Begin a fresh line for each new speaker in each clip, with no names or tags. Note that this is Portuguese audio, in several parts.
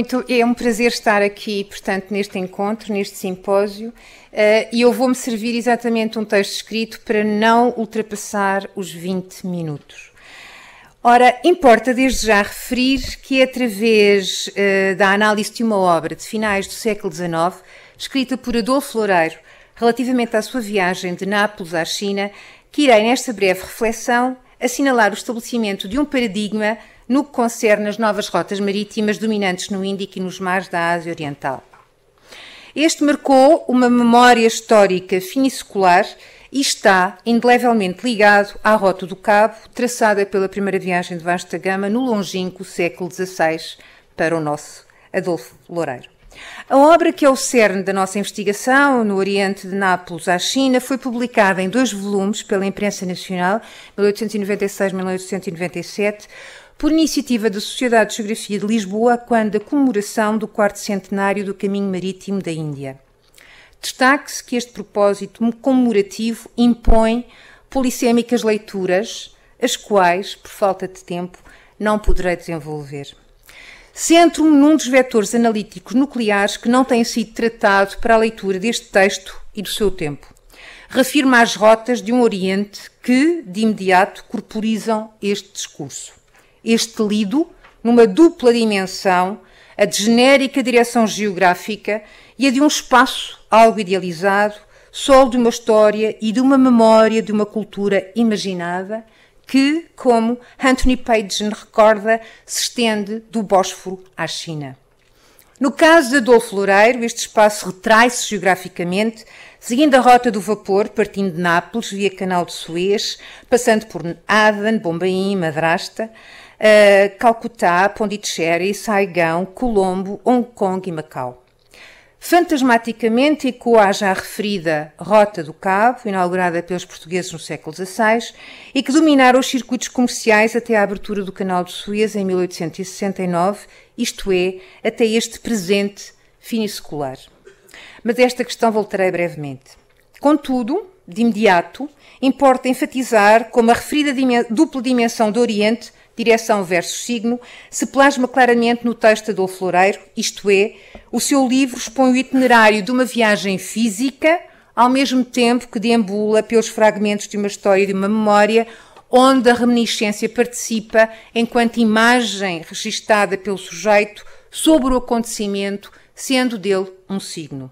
muito, é um prazer estar aqui, portanto, neste encontro, neste simpósio, uh, e eu vou-me servir exatamente um texto escrito para não ultrapassar os 20 minutos. Ora, importa desde já referir que é através uh, da análise de uma obra de finais do século XIX, escrita por Adolfo Loureiro, relativamente à sua viagem de Nápoles à China, que irei, nesta breve reflexão, assinalar o estabelecimento de um paradigma no que concerne as novas rotas marítimas dominantes no Índico e nos mares da Ásia Oriental. Este marcou uma memória histórica finissecular e está indelevelmente ligado à Rota do Cabo, traçada pela primeira viagem de vasta gama no longínquo século XVI para o nosso Adolfo Loureiro. A obra que é o cerne da nossa investigação, no Oriente de Nápoles à China, foi publicada em dois volumes pela imprensa nacional, 1896-1897, por iniciativa da Sociedade de Geografia de Lisboa, quando a comemoração do quarto centenário do Caminho Marítimo da Índia. Destaque-se que este propósito comemorativo impõe polissêmicas leituras, as quais, por falta de tempo, não poderei desenvolver. Centro-me num dos vetores analíticos nucleares que não tem sido tratado para a leitura deste texto e do seu tempo. Refirma as rotas de um Oriente que, de imediato, corporizam este discurso este lido numa dupla dimensão, a de genérica direção geográfica e a de um espaço algo idealizado, solo de uma história e de uma memória de uma cultura imaginada que, como Anthony Page recorda, se estende do Bósforo à China. No caso de Adolfo Loureiro, este espaço retrai-se geograficamente, seguindo a rota do vapor, partindo de Nápoles, via Canal de Suez, passando por Aden, Bombaim, Madrasta, uh, Calcutá, Pondicherry, Saigão, Colombo, Hong Kong e Macau. Fantasmaticamente ecoa a já referida Rota do Cabo, inaugurada pelos portugueses no século XVI, e que dominara os circuitos comerciais até a abertura do Canal de Suez em 1869, isto é, até este presente finissecular. Mas esta questão voltarei brevemente. Contudo, de imediato, importa enfatizar como a referida dupla dimensão do Oriente direção versus signo, se plasma claramente no texto de Adolfo Loureiro, isto é, o seu livro expõe o itinerário de uma viagem física, ao mesmo tempo que deambula pelos fragmentos de uma história e de uma memória, onde a reminiscência participa enquanto imagem registada pelo sujeito sobre o acontecimento, sendo dele um signo.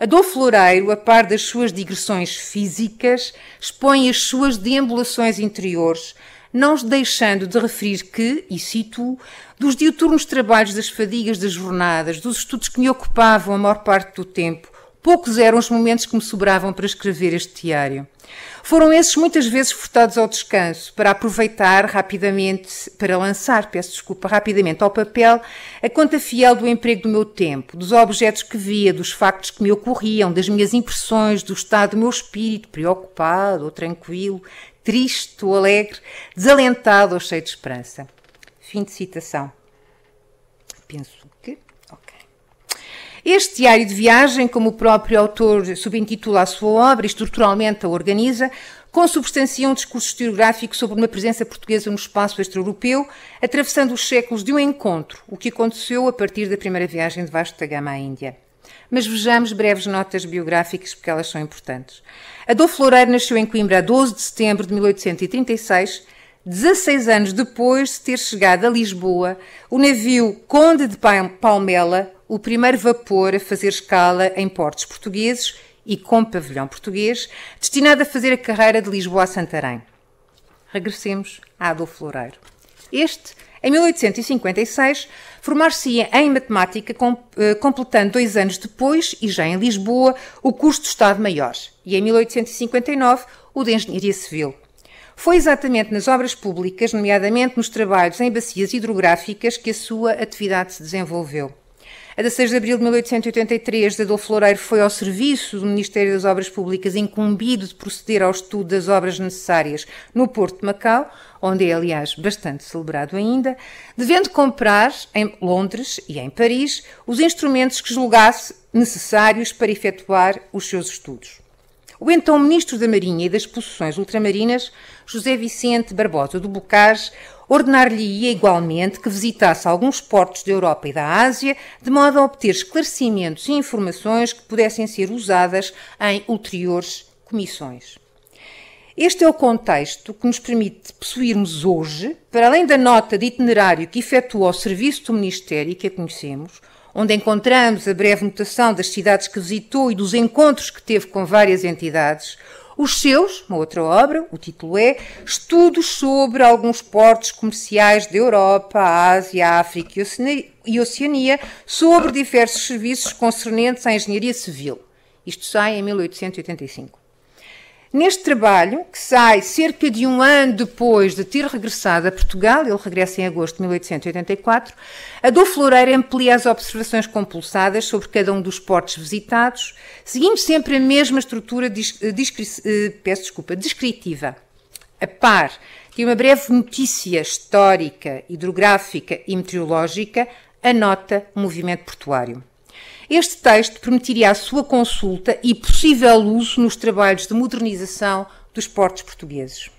Adolfo Loureiro, a par das suas digressões físicas, expõe as suas deambulações interiores, não deixando de referir que, e cito, dos diuturnos trabalhos, das fadigas das jornadas, dos estudos que me ocupavam a maior parte do tempo, poucos eram os momentos que me sobravam para escrever este diário. Foram esses muitas vezes furtados ao descanso, para aproveitar rapidamente, para lançar, peço desculpa, rapidamente ao papel a conta fiel do emprego do meu tempo, dos objetos que via, dos factos que me ocorriam, das minhas impressões, do estado do meu espírito, preocupado ou tranquilo, triste ou alegre, desalentado ou cheio de esperança. Fim de citação. Penso. Este diário de viagem, como o próprio autor subintitula a sua obra e estruturalmente a organiza, consubstancia um discurso historiográfico sobre uma presença portuguesa no espaço extra-europeu, atravessando os séculos de um encontro, o que aconteceu a partir da primeira viagem de vasta gama à Índia. Mas vejamos breves notas biográficas, porque elas são importantes. Adolfo Loureiro nasceu em Coimbra a 12 de setembro de 1836, 16 anos depois de ter chegado a Lisboa o navio Conde de Palmela, o primeiro vapor a fazer escala em portos portugueses e com pavilhão português, destinado a fazer a carreira de Lisboa a Santarém. Regressemos a Adolfo Loureiro. Este em 1856, formar-se-ia em matemática, eh, completando dois anos depois, e já em Lisboa, o curso de Estado-Maior, e em 1859 o de Engenharia Civil. Foi exatamente nas obras públicas, nomeadamente nos trabalhos em bacias hidrográficas, que a sua atividade se desenvolveu. A 16 de abril de 1883, Adolfo Loureiro foi ao serviço do Ministério das Obras Públicas incumbido de proceder ao estudo das obras necessárias no Porto de Macau, onde é, aliás, bastante celebrado ainda, devendo comprar em Londres e em Paris os instrumentos que julgasse necessários para efetuar os seus estudos. O então Ministro da Marinha e das Possessões Ultramarinas, José Vicente Barbosa do Bocage, ordenar-lhe-ia igualmente que visitasse alguns portos da Europa e da Ásia, de modo a obter esclarecimentos e informações que pudessem ser usadas em ulteriores comissões. Este é o contexto que nos permite possuirmos hoje, para além da nota de itinerário que efetua o serviço do Ministério que a conhecemos, onde encontramos a breve notação das cidades que visitou e dos encontros que teve com várias entidades, os seus, uma outra obra, o título é Estudos sobre alguns portos comerciais da Europa, Ásia, África e Oceania, sobre diversos serviços concernentes à engenharia civil. Isto sai em 1885. Neste trabalho, que sai cerca de um ano depois de ter regressado a Portugal, ele regressa em agosto de 1884, Adolfo Loureiro amplia as observações compulsadas sobre cada um dos portos visitados, seguindo sempre a mesma estrutura eh, peço desculpa, descritiva. A par de uma breve notícia histórica, hidrográfica e meteorológica, anota o movimento portuário. Este texto permitiria a sua consulta e possível uso nos trabalhos de modernização dos portos portugueses.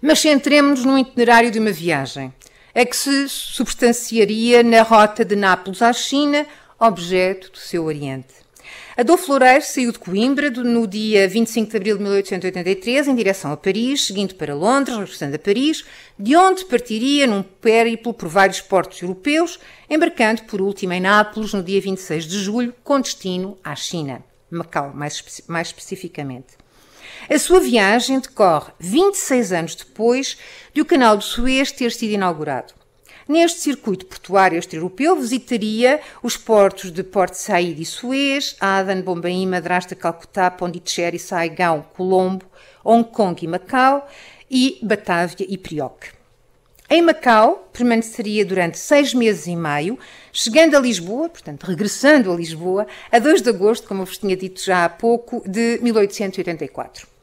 Mas centremos-nos no itinerário de uma viagem, a que se substanciaria na rota de Nápoles à China, objeto do seu Oriente. Adolfo Loureiro saiu de Coimbra no dia 25 de abril de 1883 em direção a Paris, seguindo para Londres, regressando a Paris, de onde partiria num périplo por vários portos europeus, embarcando por último em Nápoles no dia 26 de julho, com destino à China, Macau mais, mais especificamente. A sua viagem decorre 26 anos depois de o Canal do Suez ter sido inaugurado. Neste circuito portuário extra-europeu, visitaria os portos de Port Said e Suez, Aden, Bombaim, Madrasta, Calcutá, Pondicherry, Saigão, Colombo, Hong Kong e Macau, e Batávia e Prioque. Em Macau, permaneceria durante seis meses e meio, chegando a Lisboa, portanto, regressando a Lisboa, a 2 de agosto, como eu vos tinha dito já há pouco, de 1884.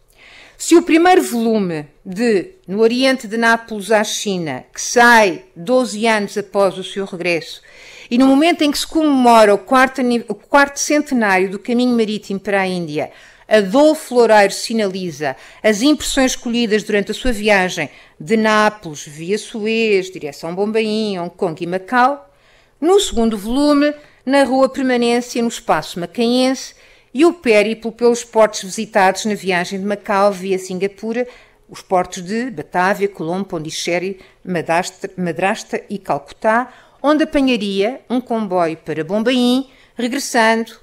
Se o primeiro volume de No Oriente de Nápoles à China, que sai 12 anos após o seu regresso, e no momento em que se comemora o quarto, o quarto centenário do caminho marítimo para a Índia, Adolfo Loureiro sinaliza as impressões escolhidas durante a sua viagem de Nápoles via Suez, direção Bombaim, Hong Kong e Macau. No segundo volume, narrou a permanência no espaço macaense e o périplo pelos portos visitados na viagem de Macau via Singapura, os portos de Batávia, Colombo, Pondicherry, Madrasta, Madrasta e Calcutá, onde apanharia um comboio para Bombaim, regressando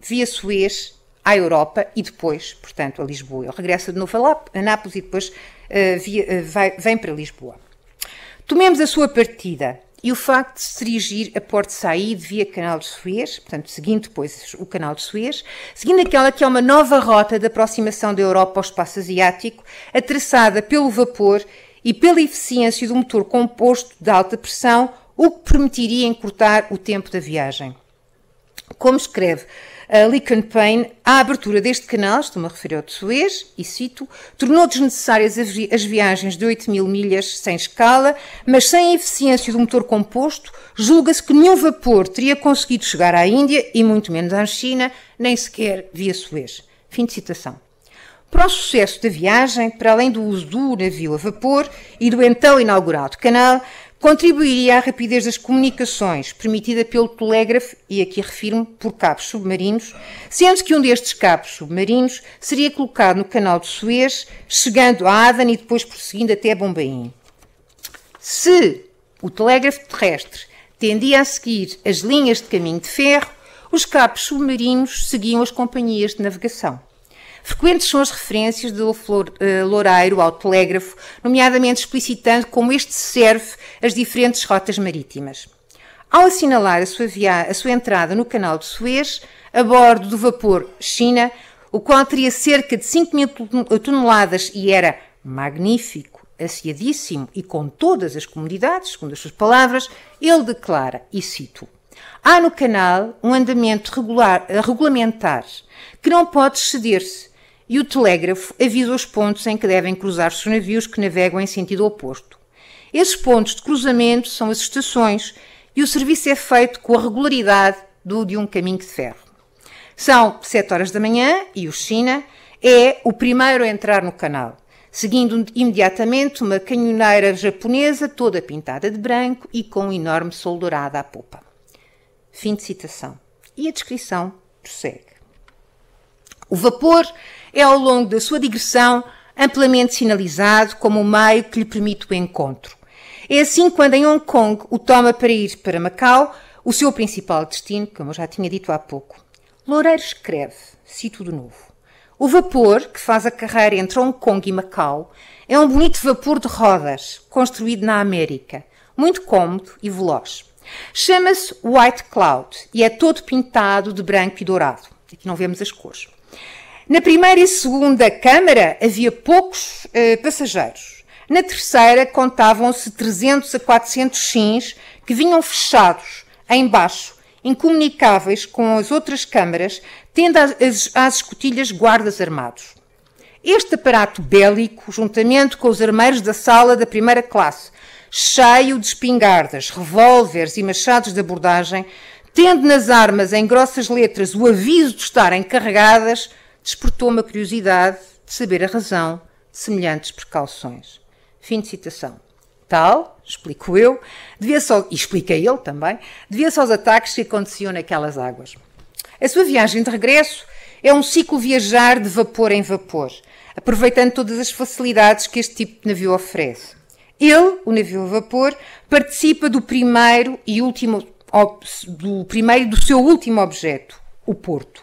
via Suez à Europa e depois, portanto, a Lisboa. Ele regressa de novo a Nápoles e depois uh, via, uh, vai, vem para Lisboa. Tomemos a sua partida e o facto de se dirigir a Porto Said via Canal de Suez, portanto, seguindo depois o Canal de Suez, seguindo aquela que é uma nova rota de aproximação da Europa ao espaço asiático, atravessada pelo vapor e pela eficiência do motor composto de alta pressão, o que permitiria encurtar o tempo da viagem. Como escreve a Lincoln Payne, a abertura deste canal, estou-me a referir ao de Suez, e cito, tornou desnecessárias as viagens de 8 mil milhas sem escala, mas sem a eficiência do motor composto, julga-se que nenhum vapor teria conseguido chegar à Índia e muito menos à China, nem sequer via Suez. Fim de citação. Para o sucesso da viagem, para além do uso do navio a vapor e do então inaugurado canal, contribuiria à rapidez das comunicações permitida pelo telégrafo, e aqui refiro-me por cabos submarinos, sendo que um destes cabos submarinos seria colocado no canal de Suez, chegando a Aden e depois prosseguindo até Bombaim. Se o telégrafo terrestre tendia a seguir as linhas de caminho de ferro, os cabos submarinos seguiam as companhias de navegação. Frequentes são as referências de eh, Loureiro ao telégrafo, nomeadamente explicitando como este serve as diferentes rotas marítimas. Ao assinalar a sua, via, a sua entrada no canal de Suez, a bordo do vapor China, o qual teria cerca de 5 mil toneladas e era magnífico, aciadíssimo e com todas as comodidades, segundo as suas palavras, ele declara, e cito, Há no canal um andamento regular, regulamentar que não pode exceder-se e o telégrafo avisa os pontos em que devem cruzar os navios que navegam em sentido oposto. Esses pontos de cruzamento são as estações e o serviço é feito com a regularidade do de um caminho de ferro. São 7 horas da manhã e o China é o primeiro a entrar no canal, seguindo imediatamente uma canhoneira japonesa toda pintada de branco e com um enorme sol dourado à popa. Fim de citação. E a descrição prossegue. O vapor é, ao longo da sua digressão, amplamente sinalizado como o meio que lhe permite o encontro. É assim quando em Hong Kong o toma para ir para Macau, o seu principal destino, como eu já tinha dito há pouco. Loureiro escreve, cito de novo, o vapor que faz a carreira entre Hong Kong e Macau é um bonito vapor de rodas, construído na América, muito cômodo e veloz. Chama-se White Cloud e é todo pintado de branco e dourado. Aqui não vemos as cores. Na primeira e segunda câmara havia poucos uh, passageiros. Na terceira contavam-se 300 a 400 sims que vinham fechados embaixo, incomunicáveis com as outras câmaras, tendo às escotilhas guardas armados. Este aparato bélico, juntamente com os armeiros da sala da primeira classe, cheio de espingardas, revólveres e machados de abordagem, tendo nas armas em grossas letras o aviso de estarem carregadas, despertou-me a curiosidade de saber a razão de semelhantes precauções. Fim de citação. Tal, explico eu, devia-se ao, e explica ele também, devia-se aos ataques que aconteciam naquelas águas. A sua viagem de regresso é um ciclo viajar de vapor em vapor, aproveitando todas as facilidades que este tipo de navio oferece. Ele, o navio a vapor, participa do primeiro e último do primeiro do seu último objeto, o porto.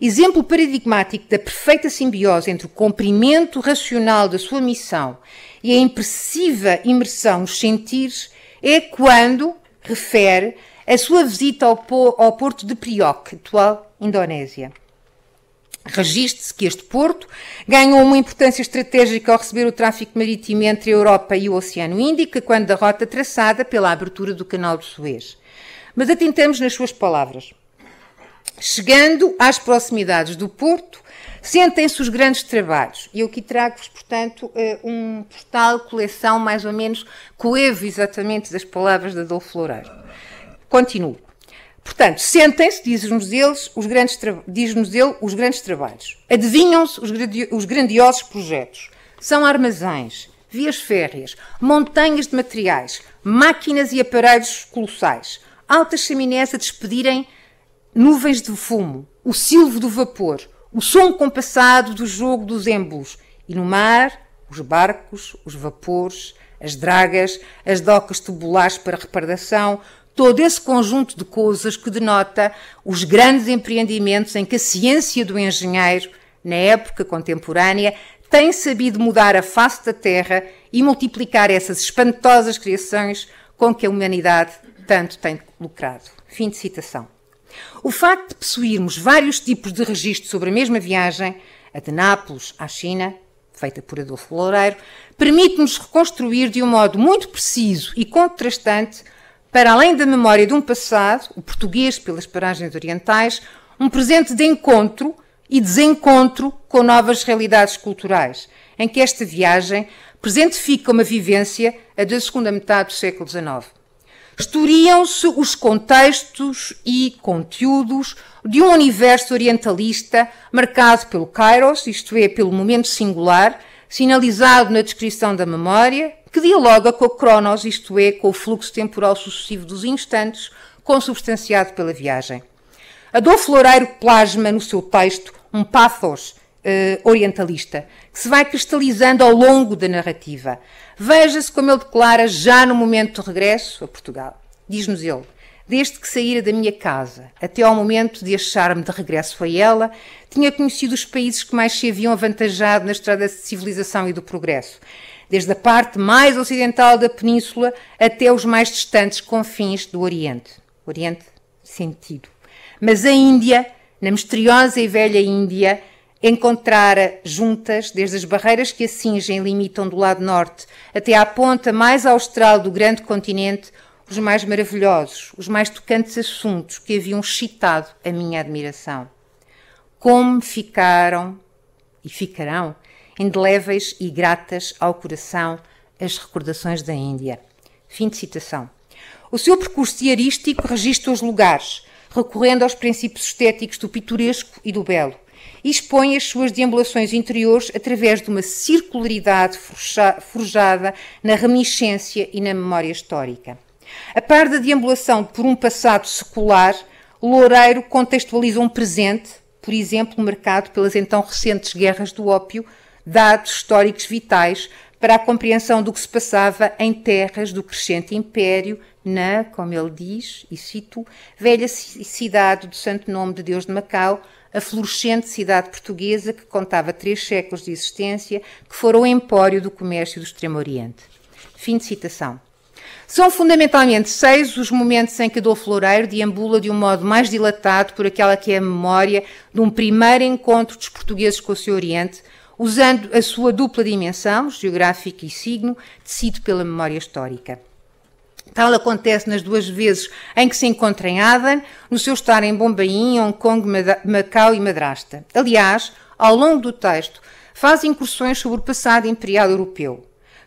Exemplo paradigmático da perfeita simbiose entre o comprimento racional da sua missão e a impressiva imersão nos sentires é quando refere a sua visita ao, porto de Priok, atual Indonésia. Registre-se que este porto ganhou uma importância estratégica ao receber o tráfico marítimo entre a Europa e o Oceano Índico, quando da rota traçada pela abertura do Canal de Suez. Mas atentamos nas suas palavras. Chegando às proximidades do Porto, sentem-se os grandes trabalhos. E eu aqui trago-vos, portanto, eh, um postal, coleção mais ou menos coevo exatamente das palavras de Adolfo Loureiro. Continuo. Portanto, sentem-se, diz-nos eles, os grandes diz-nos ele, os grandes trabalhos. Adivinham-se os, os grandiosos projetos. São armazéns, vias férreas, montanhas de materiais, máquinas e aparelhos colossais, altas chaminés a despedirem nuvens de fumo, o silvo do vapor, o som compassado do jogo dos êmbolos, e no mar, os barcos, os vapores, as dragas, as docas tubulares para reparação, todo esse conjunto de coisas que denota os grandes empreendimentos em que a ciência do engenheiro, na época contemporânea, tem sabido mudar a face da Terra e multiplicar essas espantosas criações com que a humanidade tanto tem lucrado. Fim de citação. O facto de possuirmos vários tipos de registro sobre a mesma viagem, a de Nápoles à China, feita por Adolfo Loureiro, permite-nos reconstruir de um modo muito preciso e contrastante, para além da memória de um passado, o português pelas paragens orientais, um presente de encontro e desencontro com novas realidades culturais, em que esta viagem presentifica uma vivência a da segunda metade do século XIX. Esturiam-se os contextos e conteúdos de um universo orientalista marcado pelo kairos, isto é, pelo momento singular, sinalizado na descrição da memória, que dialoga com o cronos, isto é, com o fluxo temporal sucessivo dos instantes, consubstanciado pela viagem. Adolfo Loureiro plasma no seu texto um pathos uh, orientalista, que se vai cristalizando ao longo da narrativa. Veja-se como ele declara já no momento do regresso a Portugal. Diz-nos ele: Desde que saíra da minha casa até ao momento de achar-me de regresso a ela, tinha conhecido os países que mais se haviam avantajado na estrada de civilização e do progresso, desde a parte mais ocidental da península até os mais distantes confins do Oriente. Oriente, sentido. Mas a Índia, na misteriosa e velha Índia, encontrara juntas, desde as barreiras que a cingem e limitam do lado norte até à ponta mais austral do grande continente, os mais maravilhosos, os mais tocantes assuntos que haviam excitado a minha admiração. Como ficaram e ficarão indeléveis e gratas ao coração as recordações da Índia. Fim de citação. O seu percurso diarístico registra os lugares, recorrendo aos princípios estéticos do pitoresco e do belo, e expõe as suas deambulações interiores através de uma circularidade forjada na reminiscência e na memória histórica. A par da deambulação por um passado secular, Loureiro contextualiza um presente, por exemplo, marcado pelas então recentes guerras do ópio, dados históricos vitais para a compreensão do que se passava em terras do crescente império, na, como ele diz, e cito, velha cidade do santo nome de Deus de Macau, a florescente cidade portuguesa que contava três séculos de existência, que fora o empório do comércio do Extremo Oriente. Fim de citação. São fundamentalmente seis os momentos em que Adolfo Loureiro deambula de um modo mais dilatado por aquela que é a memória de um primeiro encontro dos portugueses com o seu Oriente, usando a sua dupla dimensão, geográfica e signo, tecido pela memória histórica. Tal acontece nas duas vezes em que se encontra em Aden, no seu estar em Bombaim, Hong Kong, Macau e Madrasta. Aliás, ao longo do texto, faz incursões sobre o passado imperial europeu.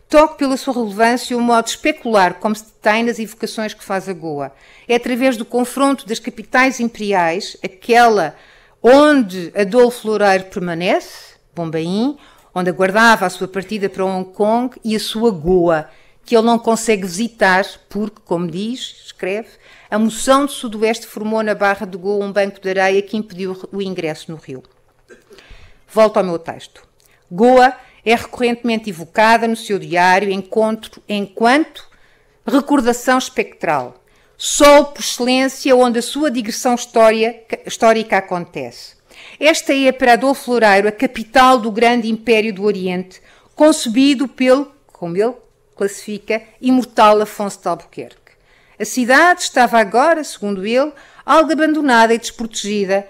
Toque pela sua relevância o modo especular como se detém nas evocações que faz a Goa. É através do confronto das capitais imperiais, aquela onde Adolfo Loureiro permanece, Bombaim, onde aguardava a sua partida para Hong Kong, e a sua Goa, que ele não consegue visitar porque, como diz, escreve, a moção do Sudoeste formou na Barra de Goa um banco de areia que impediu o ingresso no rio. Volto ao meu texto. Goa é recorrentemente evocada no seu diário encontro, enquanto recordação espectral, sol por excelência onde a sua digressão história, histórica acontece. Esta é para Adolfo Loureiro a capital do grande império do Oriente, concebido pelo, como ele classifica imortal Afonso de Albuquerque. A cidade estava agora, segundo ele, algo abandonada e desprotegida,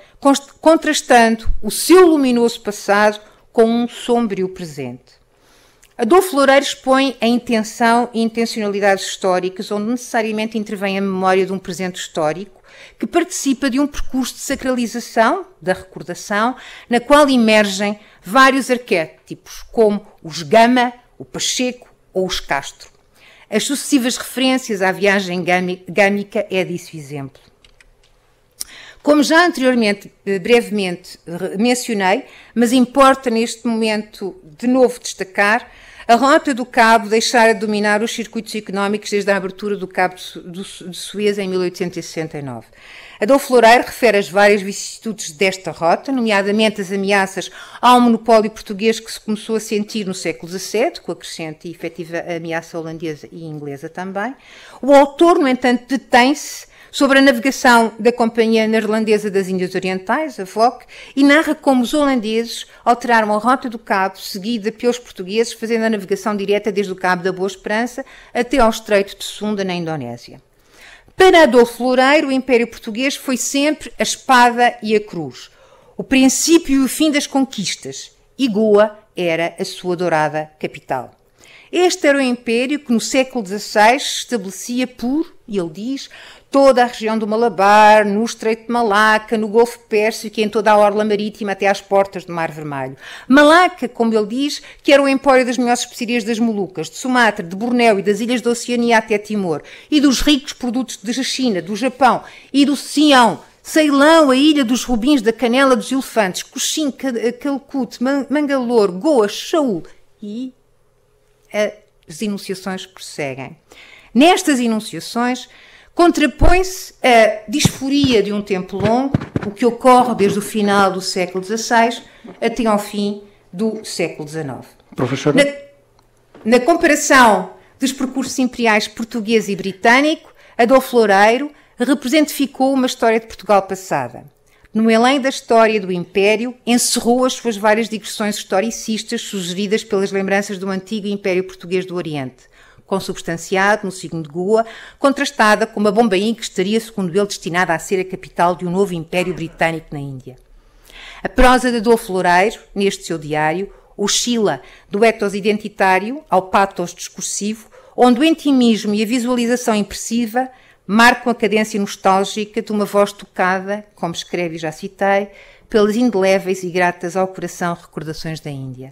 contrastando o seu luminoso passado com um sombrio presente. Adolfo Loureiro expõe a intenção e intencionalidades históricas, onde necessariamente intervém a memória de um presente histórico, que participa de um percurso de sacralização da recordação, na qual emergem vários arquétipos, como os Gama, o Pacheco, ou os Castro. As sucessivas referências à viagem gâmica é disso exemplo. Como já anteriormente, eh, brevemente mencionei, mas importa neste momento de novo destacar, a Rota do Cabo deixara de dominar os circuitos económicos desde a abertura do Cabo de Suez em 1869. Adolfo Loureiro refere as várias vicissitudes desta rota, nomeadamente as ameaças ao monopólio português que se começou a sentir no século XVII, com a crescente e efetiva ameaça holandesa e inglesa também. O autor, no entanto, detém-se sobre a navegação da Companhia Neerlandesa das Índias Orientais, a VOC, e narra como os holandeses alteraram a rota do Cabo, seguida pelos portugueses, fazendo a navegação direta desde o Cabo da Boa Esperança até ao Estreito de Sunda, na Indonésia. Para Adolfo Loureiro, o Império Português foi sempre a espada e a cruz, o princípio e o fim das conquistas, e Goa era a sua dourada capital. Este era o império que no século XVI estabelecia por, e ele diz, toda a região do Malabar, no Estreito de Malaca, no Golfo Pérsico e em toda a orla marítima até às portas do Mar Vermelho. Malaca, como ele diz, que era o empório das melhores especiarias das Molucas, de Sumatra, de Bornéu e das ilhas da Oceania até Timor, e dos ricos produtos da China, do Japão e do Sião, Ceilão, a ilha dos rubins, da canela dos elefantes, Coxim, Calcute, Mangalore, Goa, Shaul e as enunciações prosseguem. Nestas enunciações, Contrapõe-se a disforia de um tempo longo, o que ocorre desde o final do século XVI até ao fim do século XIX.
Professora?
Na, na comparação dos percursos imperiais português e britânico, Adolfo Loureiro representificou uma história de Portugal passada. No além da história do Império, encerrou as suas várias digressões historicistas sugeridas pelas lembranças do antigo Império Português do Oriente consubstanciado no signo de Goa, contrastada com uma Bombaim que estaria, segundo ele, destinada a ser a capital de um novo império britânico na Índia. A prosa de Adolfo Loureiro, neste seu diário, oscila do ethos identitário ao pathos discursivo, onde o intimismo e a visualização impressiva marcam a cadência nostálgica de uma voz tocada, como escreve e já citei, pelas indeléveis e gratas ao coração recordações da Índia.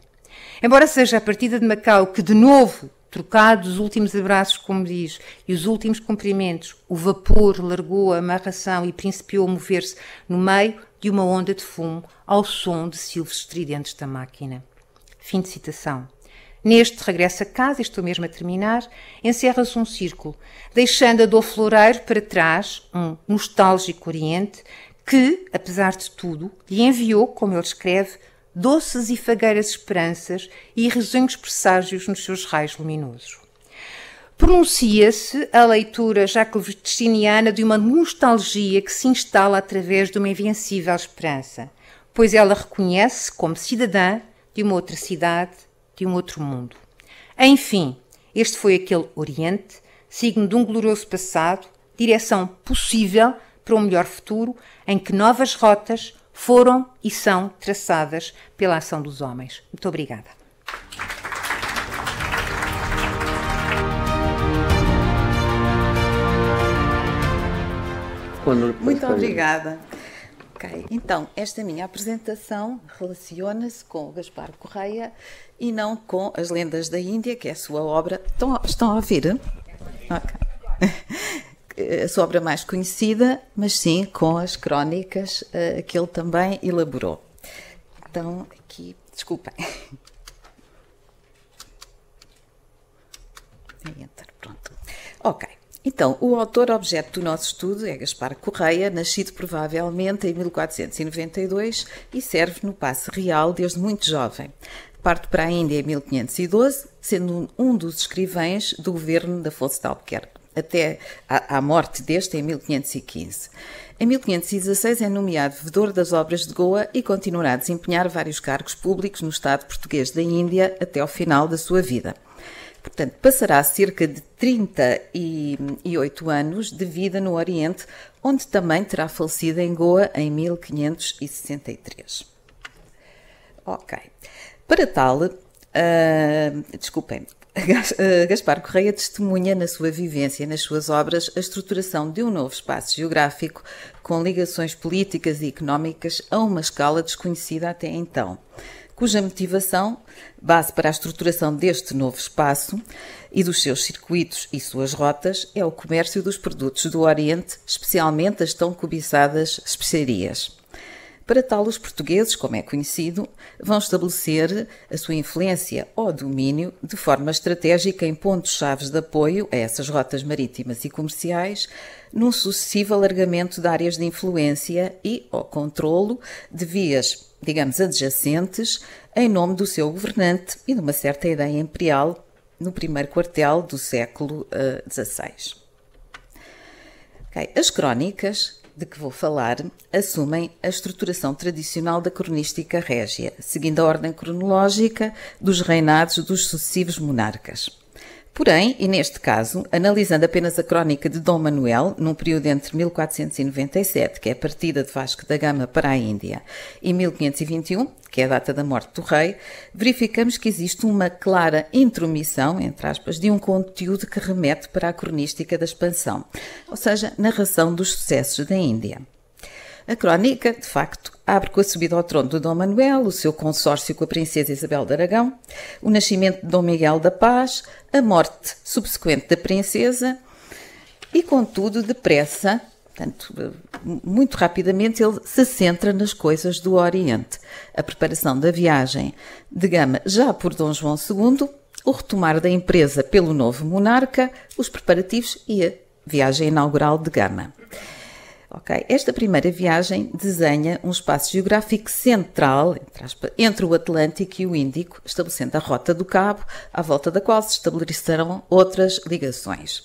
Embora seja a partida de Macau que de novo Trocados os últimos abraços, como diz, e os últimos cumprimentos, o vapor largou a amarração e principiou a mover-se no meio de uma onda de fumo ao som de silvos estridentes da máquina. Fim de citação. Neste regresso a casa, estou mesmo a terminar, encerra-se um círculo, deixando a do floreiro para trás, um nostálgico Oriente, que, apesar de tudo, lhe enviou, como ele escreve, doces e fagueiras esperanças e risonhos presságios nos seus raios luminosos. Pronuncia-se a leitura jacobstiniana de uma nostalgia que se instala através de uma invencível esperança, pois ela reconhece como cidadã de uma outra cidade, de um outro mundo. Enfim, este foi aquele Oriente, signo de um glorioso passado, direção possível para um melhor futuro, em que novas rotas foram e são traçadas pela ação dos homens. Muito obrigada.
Muito obrigada. Ok, então, esta minha apresentação relaciona-se com o Gaspar Correia e não com As Lendas da Índia, que é a sua obra. Estão, estão a ouvir? Ok. A sua obra mais conhecida, mas sim com as crónicas uh, que ele também elaborou. Então, aqui, desculpem. Enter, pronto. Ok. Então, o autor objeto do nosso estudo é Gaspar Correia, nascido provavelmente em 1492 e serve no Passe Real desde muito jovem. Parte para a Índia em 1512, sendo um dos escrivães do governo de Afonso de Albuquerque, até à morte deste em 1515. Em 1516 é nomeado vedor das obras de Goa e continuará a desempenhar vários cargos públicos no Estado português da Índia até ao final da sua vida. Portanto, passará cerca de 38 anos de vida no Oriente, onde também terá falecido em Goa em 1563. Ok. Para tal, uh, desculpem, Gaspar Correia testemunha na sua vivência, nas suas obras, a estruturação de um novo espaço geográfico com ligações políticas e económicas a uma escala desconhecida até então cuja motivação, base para a estruturação deste novo espaço e dos seus circuitos e suas rotas, é o comércio dos produtos do Oriente, especialmente as tão cobiçadas especiarias. Para tal, os portugueses, como é conhecido, vão estabelecer a sua influência ou domínio de forma estratégica em pontos-chave de apoio a essas rotas marítimas e comerciais, num sucessivo alargamento de áreas de influência e ao controlo de vias digamos, adjacentes, em nome do seu governante e de uma certa ideia imperial no primeiro quartel do século XVI. Uh, okay. As crónicas de que vou falar assumem a estruturação tradicional da cronística régia, seguindo a ordem cronológica dos reinados dos sucessivos monarcas. Porém, e neste caso, analisando apenas a crónica de Dom Manuel, num período entre 1497, que é a partida de Vasco da Gama para a Índia, e 1521, que é a data da morte do rei, verificamos que existe uma clara intromissão, entre aspas, de um conteúdo que remete para a cronística da expansão, ou seja, narração dos sucessos da Índia. A crónica, de facto, abre com a subida ao trono de Dom Manuel, o seu consórcio com a princesa Isabel de Aragão, o nascimento de Dom Miguel da Paz, a morte subsequente da princesa e, contudo, depressa, portanto, muito rapidamente, ele se centra nas coisas do Oriente. A preparação da viagem de Gama já por Dom João II, o retomar da empresa pelo novo monarca, os preparativos e a viagem inaugural de Gama. Esta primeira viagem desenha um espaço geográfico central aspas, entre o Atlântico e o Índico, estabelecendo a Rota do Cabo, à volta da qual se estabelecerão outras ligações.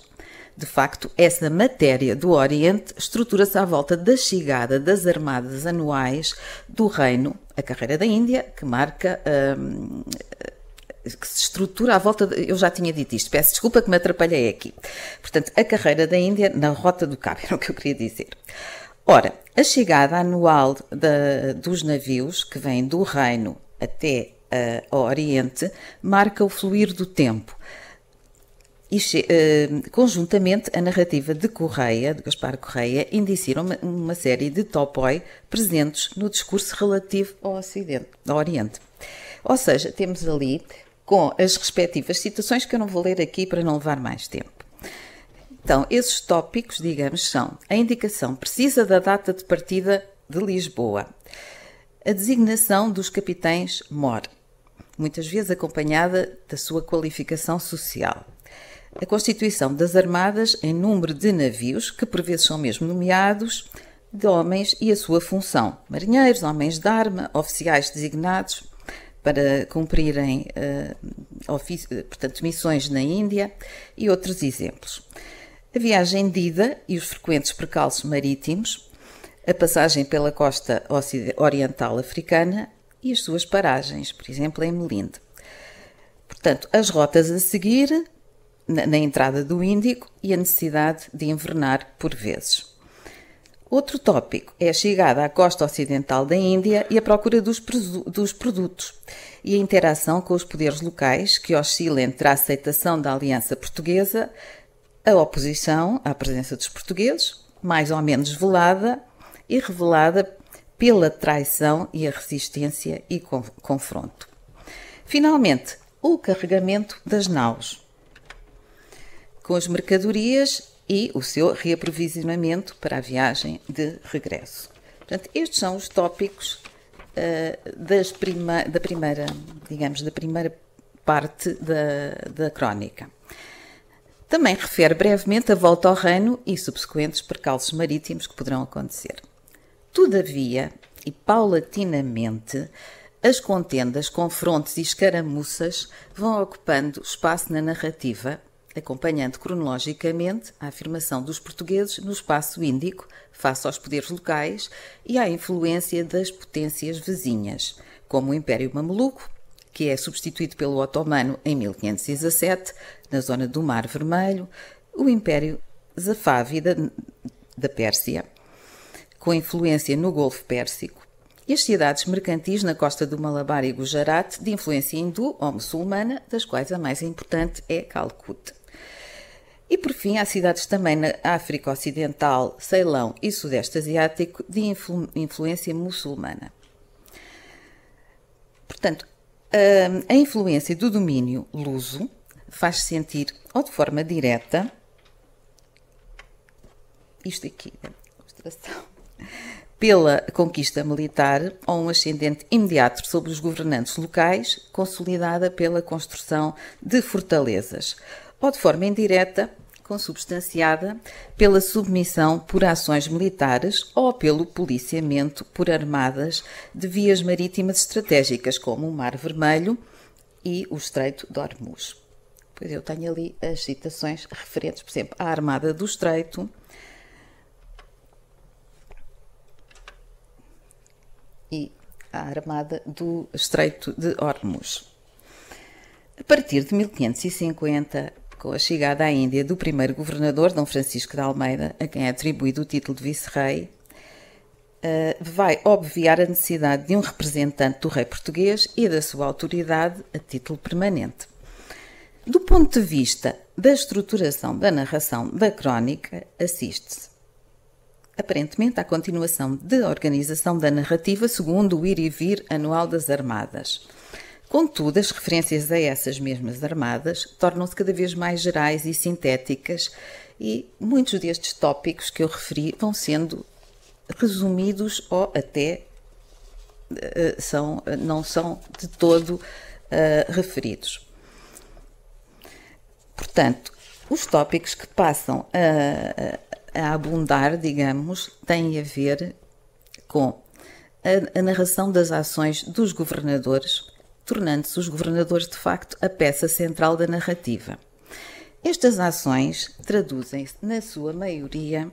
De facto, essa matéria do Oriente estrutura-se à volta da chegada das armadas anuais do Reino, a carreira da Índia, que marca hum, que se estrutura à volta. De, eu já tinha dito isto, peço desculpa que me atrapalhei aqui. Portanto, a carreira da Índia na Rota do Cabo, era o que eu queria dizer. Ora, a chegada anual de, dos navios que vêm do Reino até uh, ao Oriente marca o fluir do tempo. E, uh, conjuntamente, a narrativa de Correia, de Gaspar Correia, indicia uma, uma série de topoi presentes no discurso relativo ao Ocidente, ao Oriente. Ou seja, temos ali com as respectivas citações que eu não vou ler aqui para não levar mais tempo. Então, esses tópicos, digamos, são a indicação precisa da data de partida de Lisboa, a designação dos capitães-mor, muitas vezes acompanhada da sua qualificação social, a constituição das armadas em número de navios, que por vezes são mesmo nomeados, de homens e a sua função, marinheiros, homens de arma, oficiais designados, para cumprirem uh, portanto, missões na Índia e outros exemplos. A viagem de ida e os frequentes percalços marítimos, a passagem pela costa oriental africana e as suas paragens, por exemplo, em Melinde. Portanto, as rotas a seguir na, na entrada do Índico e a necessidade de invernar por vezes. Outro tópico é a chegada à costa ocidental da Índia e a procura dos, dos, produtos e a interação com os poderes locais, que oscila entre a aceitação da aliança portuguesa, a oposição à presença dos portugueses, mais ou menos velada e revelada pela traição e a resistência e confronto. Finalmente, o carregamento das naus, com as mercadorias e o seu reaprovisionamento para a viagem de regresso. Portanto, estes são os tópicos uh, prima, da primeira, digamos, da primeira parte da, da crónica. Também refere brevemente a volta ao reino e subsequentes percalços marítimos que poderão acontecer. Todavia, e paulatinamente, as contendas, confrontos e escaramuças vão ocupando espaço na narrativa acompanhando cronologicamente a afirmação dos portugueses no espaço índico face aos poderes locais e à influência das potências vizinhas, como o Império Mameluco, que é substituído pelo Otomano em 1517, na zona do Mar Vermelho, o Império Zafávida da Pérsia, com influência no Golfo Pérsico, e as cidades mercantis na costa do Malabar e Gujarat, de influência hindu ou muçulmana, das quais a mais importante é Calcuta. E por fim, há cidades também na África Ocidental, Ceilão e Sudeste Asiático de influ influência muçulmana. Portanto, a influência do domínio luso faz sentir, ou de forma direta, isto aqui, ilustração, pela conquista militar ou um ascendente imediato sobre os governantes locais, consolidada pela construção de fortalezas, ou de forma indireta, consubstanciada pela submissão por ações militares ou pelo policiamento por armadas de vias marítimas estratégicas, como o Mar Vermelho e o Estreito de Hormuz. Pois eu tenho ali as citações referentes, por exemplo, à Armada do Estreito. E à Armada do Estreito de Hormuz. A partir de 1550, com a chegada à Índia do primeiro governador, Dom Francisco de Almeida, a quem é atribuído o título de vice-rei, eh, vai obviar a necessidade de um representante do rei português e da sua autoridade a título permanente. Do ponto de vista da estruturação da narração da crónica, assiste-se aparentemente à continuação de organização da narrativa segundo o ir e vir anual das armadas Contudo, as referências a essas mesmas armadas tornam-se cada vez mais gerais e sintéticas, e muitos destes tópicos que eu referi vão sendo resumidos ou até uh, são, não são de todo uh, referidos. Portanto, os tópicos que passam a, a abundar, digamos, têm a ver com a, a narração das ações dos governadores tornando-se os governadores de facto a peça central da narrativa. Estas ações traduzem-se, na sua maioria,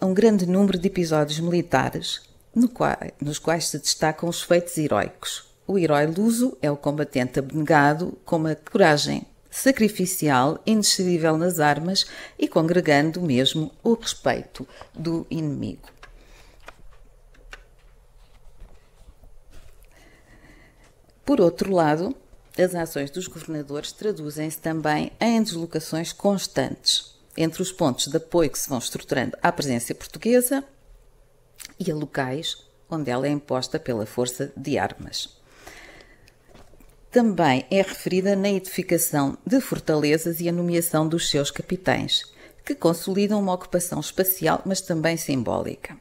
a um grande número de episódios militares no qual, nos quais se destacam os feitos heróicos. O herói luso é o combatente abnegado com uma coragem sacrificial, indescedível nas armas e congregando mesmo o respeito do inimigo. Por outro lado, as ações dos governadores traduzem-se também em deslocações constantes entre os pontos de apoio que se vão estruturando à presença portuguesa e a locais onde ela é imposta pela força de armas. também é referida na edificação de fortalezas e a nomeação dos seus capitães, que consolidam uma ocupação espacial, mas também simbólica.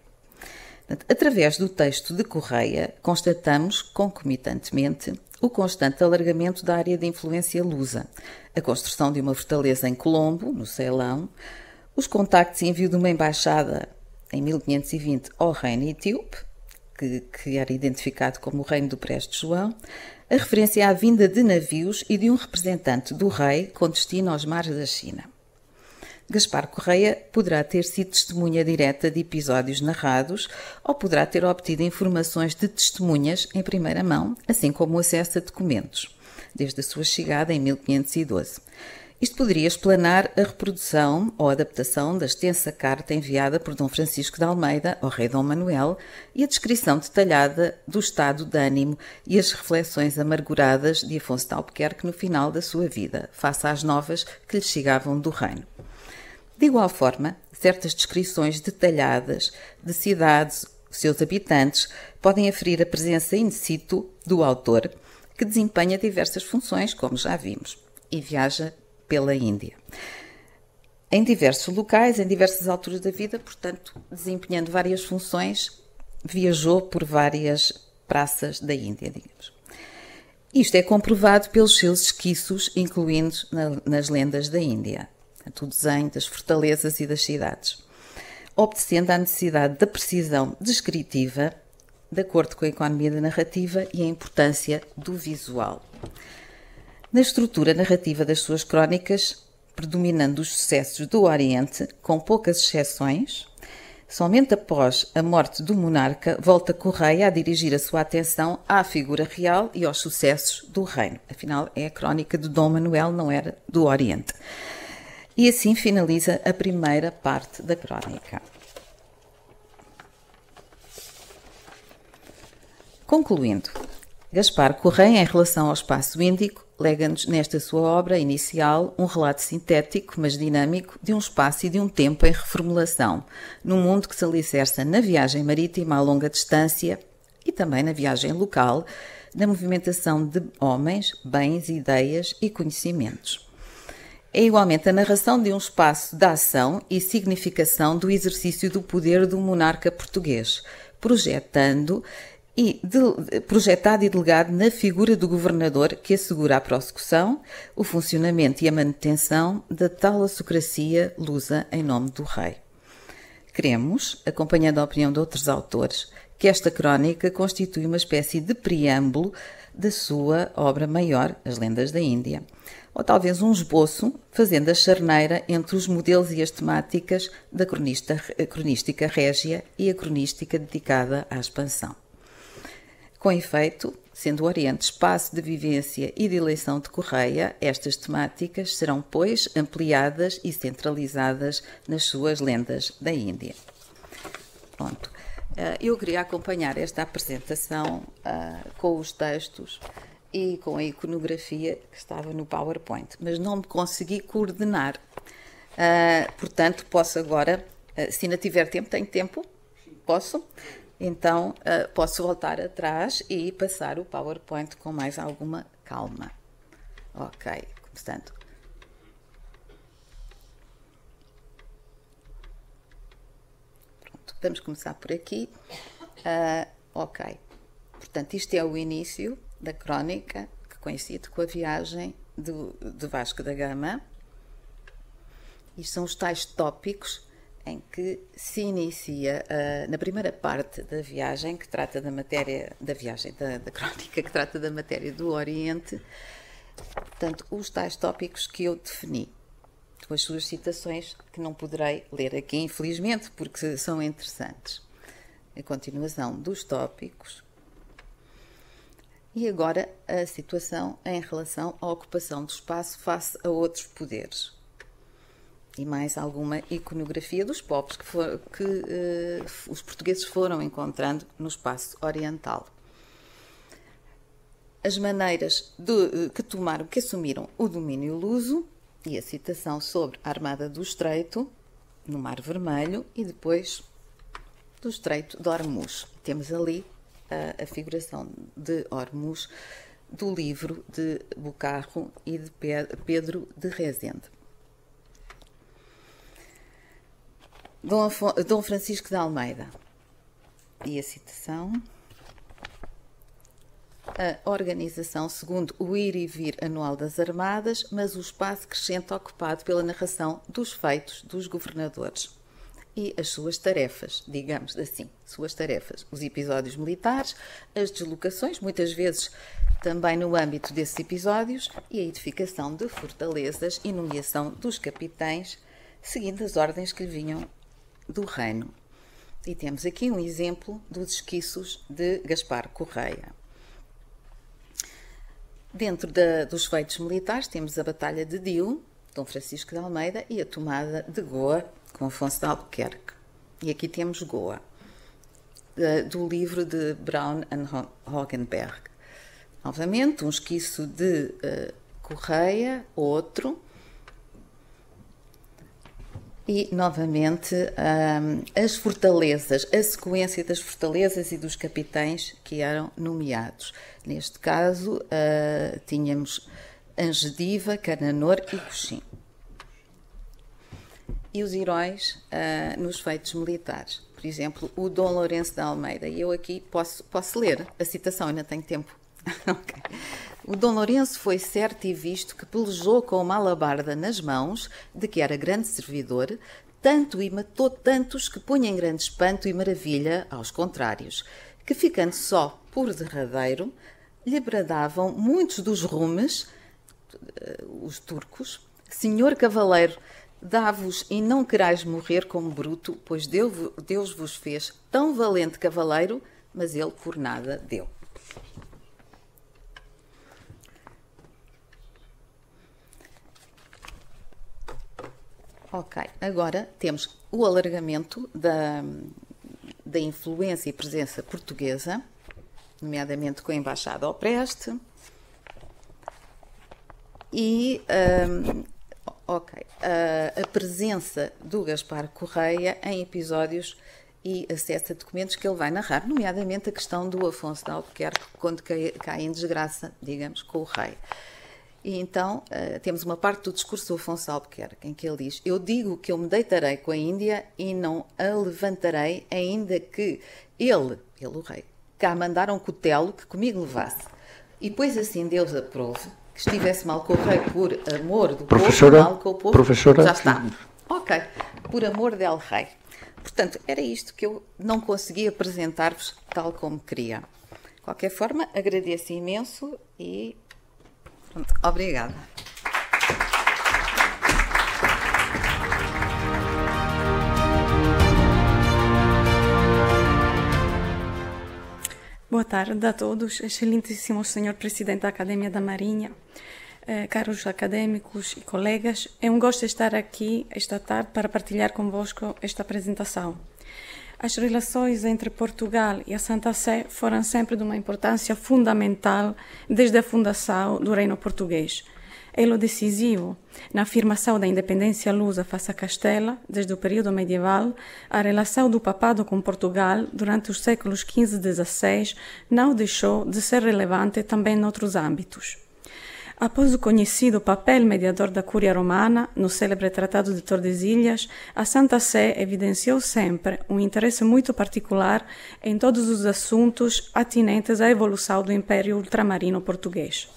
Através do texto de Correia, constatamos, concomitantemente, o constante alargamento da área de influência lusa, a construção de uma fortaleza em Colombo, no Ceilão, os contactos e envio de uma embaixada em 1520 ao reino etíope, que, que, era identificado como o reino do Preste João, a referência à vinda de navios e de um representante do rei com destino aos mares da China. Gaspar Correia poderá ter sido testemunha direta de episódios narrados ou poderá ter obtido informações de testemunhas em primeira mão, assim como acesso a documentos, desde a sua chegada em 1512. Isto poderia explanar a reprodução ou adaptação da extensa carta enviada por Dom Francisco de Almeida ao rei Dom Manuel e a descrição detalhada do estado de ânimo e as reflexões amarguradas de Afonso de Albuquerque no final da sua vida, face às novas que lhe chegavam do reino. De igual forma, certas descrições detalhadas de cidades, seus habitantes, podem aferir a presença in situ do autor, que desempenha diversas funções, como já vimos, e viaja pela Índia. Em diversos locais, em diversas alturas da vida, portanto, desempenhando várias funções, viajou por várias praças da Índia, digamos. Isto é comprovado pelos seus esquiços incluídos na, nas lendas da Índia portanto, o desenho das fortalezas e das cidades, obedecendo à necessidade da precisão descritiva, de acordo com a economia da narrativa e a importância do visual. Na estrutura narrativa das suas crónicas, predominando os sucessos do Oriente, com poucas exceções, Somente após a morte do monarca volta Correia a dirigir a sua atenção à figura real e aos sucessos do reino. Afinal, é a crónica de Dom Manuel, não era do Oriente. E assim finaliza a primeira parte da crónica. Concluindo, Gaspar Correia, em relação ao espaço índico, lega-nos nesta sua obra inicial um relato sintético, mas dinâmico, de um espaço e de um tempo em reformulação, num mundo que se alicerça na viagem marítima a longa distância e também na viagem local, na movimentação de homens, bens, ideias e conhecimentos é igualmente a narração de um espaço de ação e significação do exercício do poder do monarca português, projetando e de, projetado e delegado na figura do governador que assegura a prossecução, o funcionamento e a manutenção da tal açocracia lusa em nome do rei. Queremos, acompanhando a opinião de outros autores, que esta crónica constitui uma espécie de preâmbulo da sua obra maior, As Lendas da Índia ou talvez um esboço, fazendo a charneira entre os modelos e as temáticas da cronista, cronística régia e a cronística dedicada à expansão. Com efeito, sendo o Oriente espaço de vivência e de eleição de Correia, estas temáticas serão, pois, ampliadas e centralizadas nas suas lendas da Índia. Pronto. Eh, eu queria acompanhar esta apresentação uh, com os textos e com a iconografia que estava no PowerPoint, mas não me consegui coordenar. Uh, portanto, posso agora, uh, se ainda tiver tempo, tenho tempo? Posso? Então, uh, posso voltar atrás e passar o PowerPoint com mais alguma calma. Ok, portanto. Pronto, vamos começar por aqui. ok, portanto, isto é o início da crónica, que coincide com a viagem do, de Vasco da Gama. E são os tais tópicos em que se inicia uh, na primeira parte da viagem, que trata da matéria, da viagem, da, da crónica, que trata da matéria do Oriente. Portanto, os tais tópicos que eu defini, com as suas citações, que não poderei ler aqui, infelizmente, porque são interessantes. A continuação dos tópicos e agora a situação em relação à ocupação do espaço face a outros poderes. E mais alguma iconografia dos povos que, for, que uh, os portugueses foram encontrando no espaço oriental. As maneiras de, uh, que tomaram, que assumiram o domínio luso e a citação sobre a Armada do Estreito, no Mar Vermelho, e depois do Estreito de Hormuz. Temos ali a, a figuração de Hormuz do livro de Bucarro e de Pedro de Rezende. Dom, Dom Francisco de Almeida. E a citação. A organização segundo o ir e vir anual das Armadas, mas o espaço crescente ocupado pela narração dos feitos dos governadores e as suas tarefas, digamos assim, suas tarefas, os episódios militares, as deslocações, muitas vezes também no âmbito desses episódios, e a edificação de fortalezas e nomeação dos capitães, seguindo as ordens que lhe vinham do reino. E temos aqui um exemplo dos esquiços de Gaspar Correia. Dentro da, dos feitos militares temos a Batalha de Dio, Dom Francisco de Almeida, e a tomada de Goa, com Afonso de Albuquerque. E aqui temos Goa, do livro de Brown and Hogenberg. Novamente, um esquiço de uh, Correia, outro, e, novamente, um, as fortalezas, a sequência das fortalezas e dos capitães que eram nomeados. Neste caso, uh, tínhamos Angediva, Cananor e Coxim. E os heróis uh, nos feitos militares. Por exemplo, o Dom Lourenço da Almeida. E eu aqui posso, posso ler a citação, ainda tenho tempo. okay. O Dom Lourenço foi certo e visto que pelejou com uma alabarda nas mãos, de que era grande servidor, tanto e matou tantos que punha em grande espanto e maravilha aos contrários, que ficando só por derradeiro, lhe bradavam muitos dos rumes, eh, os turcos, Senhor cavaleiro, dá-vos e não querais morrer como bruto, pois Deus vos fez tão valente cavaleiro, mas ele por nada deu. Ok, agora temos o alargamento da, da influência e presença portuguesa, nomeadamente com a Embaixada ao Preste. E, um, ok, a, a presença do Gaspar Correia em episódios e acesso a documentos que ele vai narrar, nomeadamente a questão do Afonso de Albuquerque, quando cai, cai em desgraça, digamos, com o rei. E então uh, temos uma parte do discurso do Afonso Albuquerque em que ele diz: Eu digo que eu me deitarei com a Índia e não a levantarei, ainda que ele, ele o rei, cá mandaram um cutelo que comigo levasse. E pois assim Deus aprove que estivesse mal com o rei por amor do
professora,
povo, mal com o povo.
Professora,
já está. Ok, por amor del rei. Portanto, era isto que eu não consegui apresentar-vos tal como queria. De qualquer forma, agradeço imenso e Obrigada.
Boa tarde a todos, excelentíssimo Senhor Presidente da Academia da Marinha, eh, caros acadêmicos e colegas. É um gosto estar aqui esta tarde para partilhar convosco esta apresentação. As relações entre Portugal e a Santa Sé foram sempre de uma importância fundamental desde a fundação do Reino Português. Elo decisivo na afirmação da independência lusa face a Castela, desde o período medieval, a relação do papado com Portugal durante os séculos XV e XVI não deixou de ser relevante também noutros âmbitos. Após o conhecido papel mediador da Cúria Romana no célebre Tratado de Tordesilhas, a Santa Sé evidenciou sempre um interesse muito particular em todos os assuntos atinentes à evolução do Império Ultramarino Português.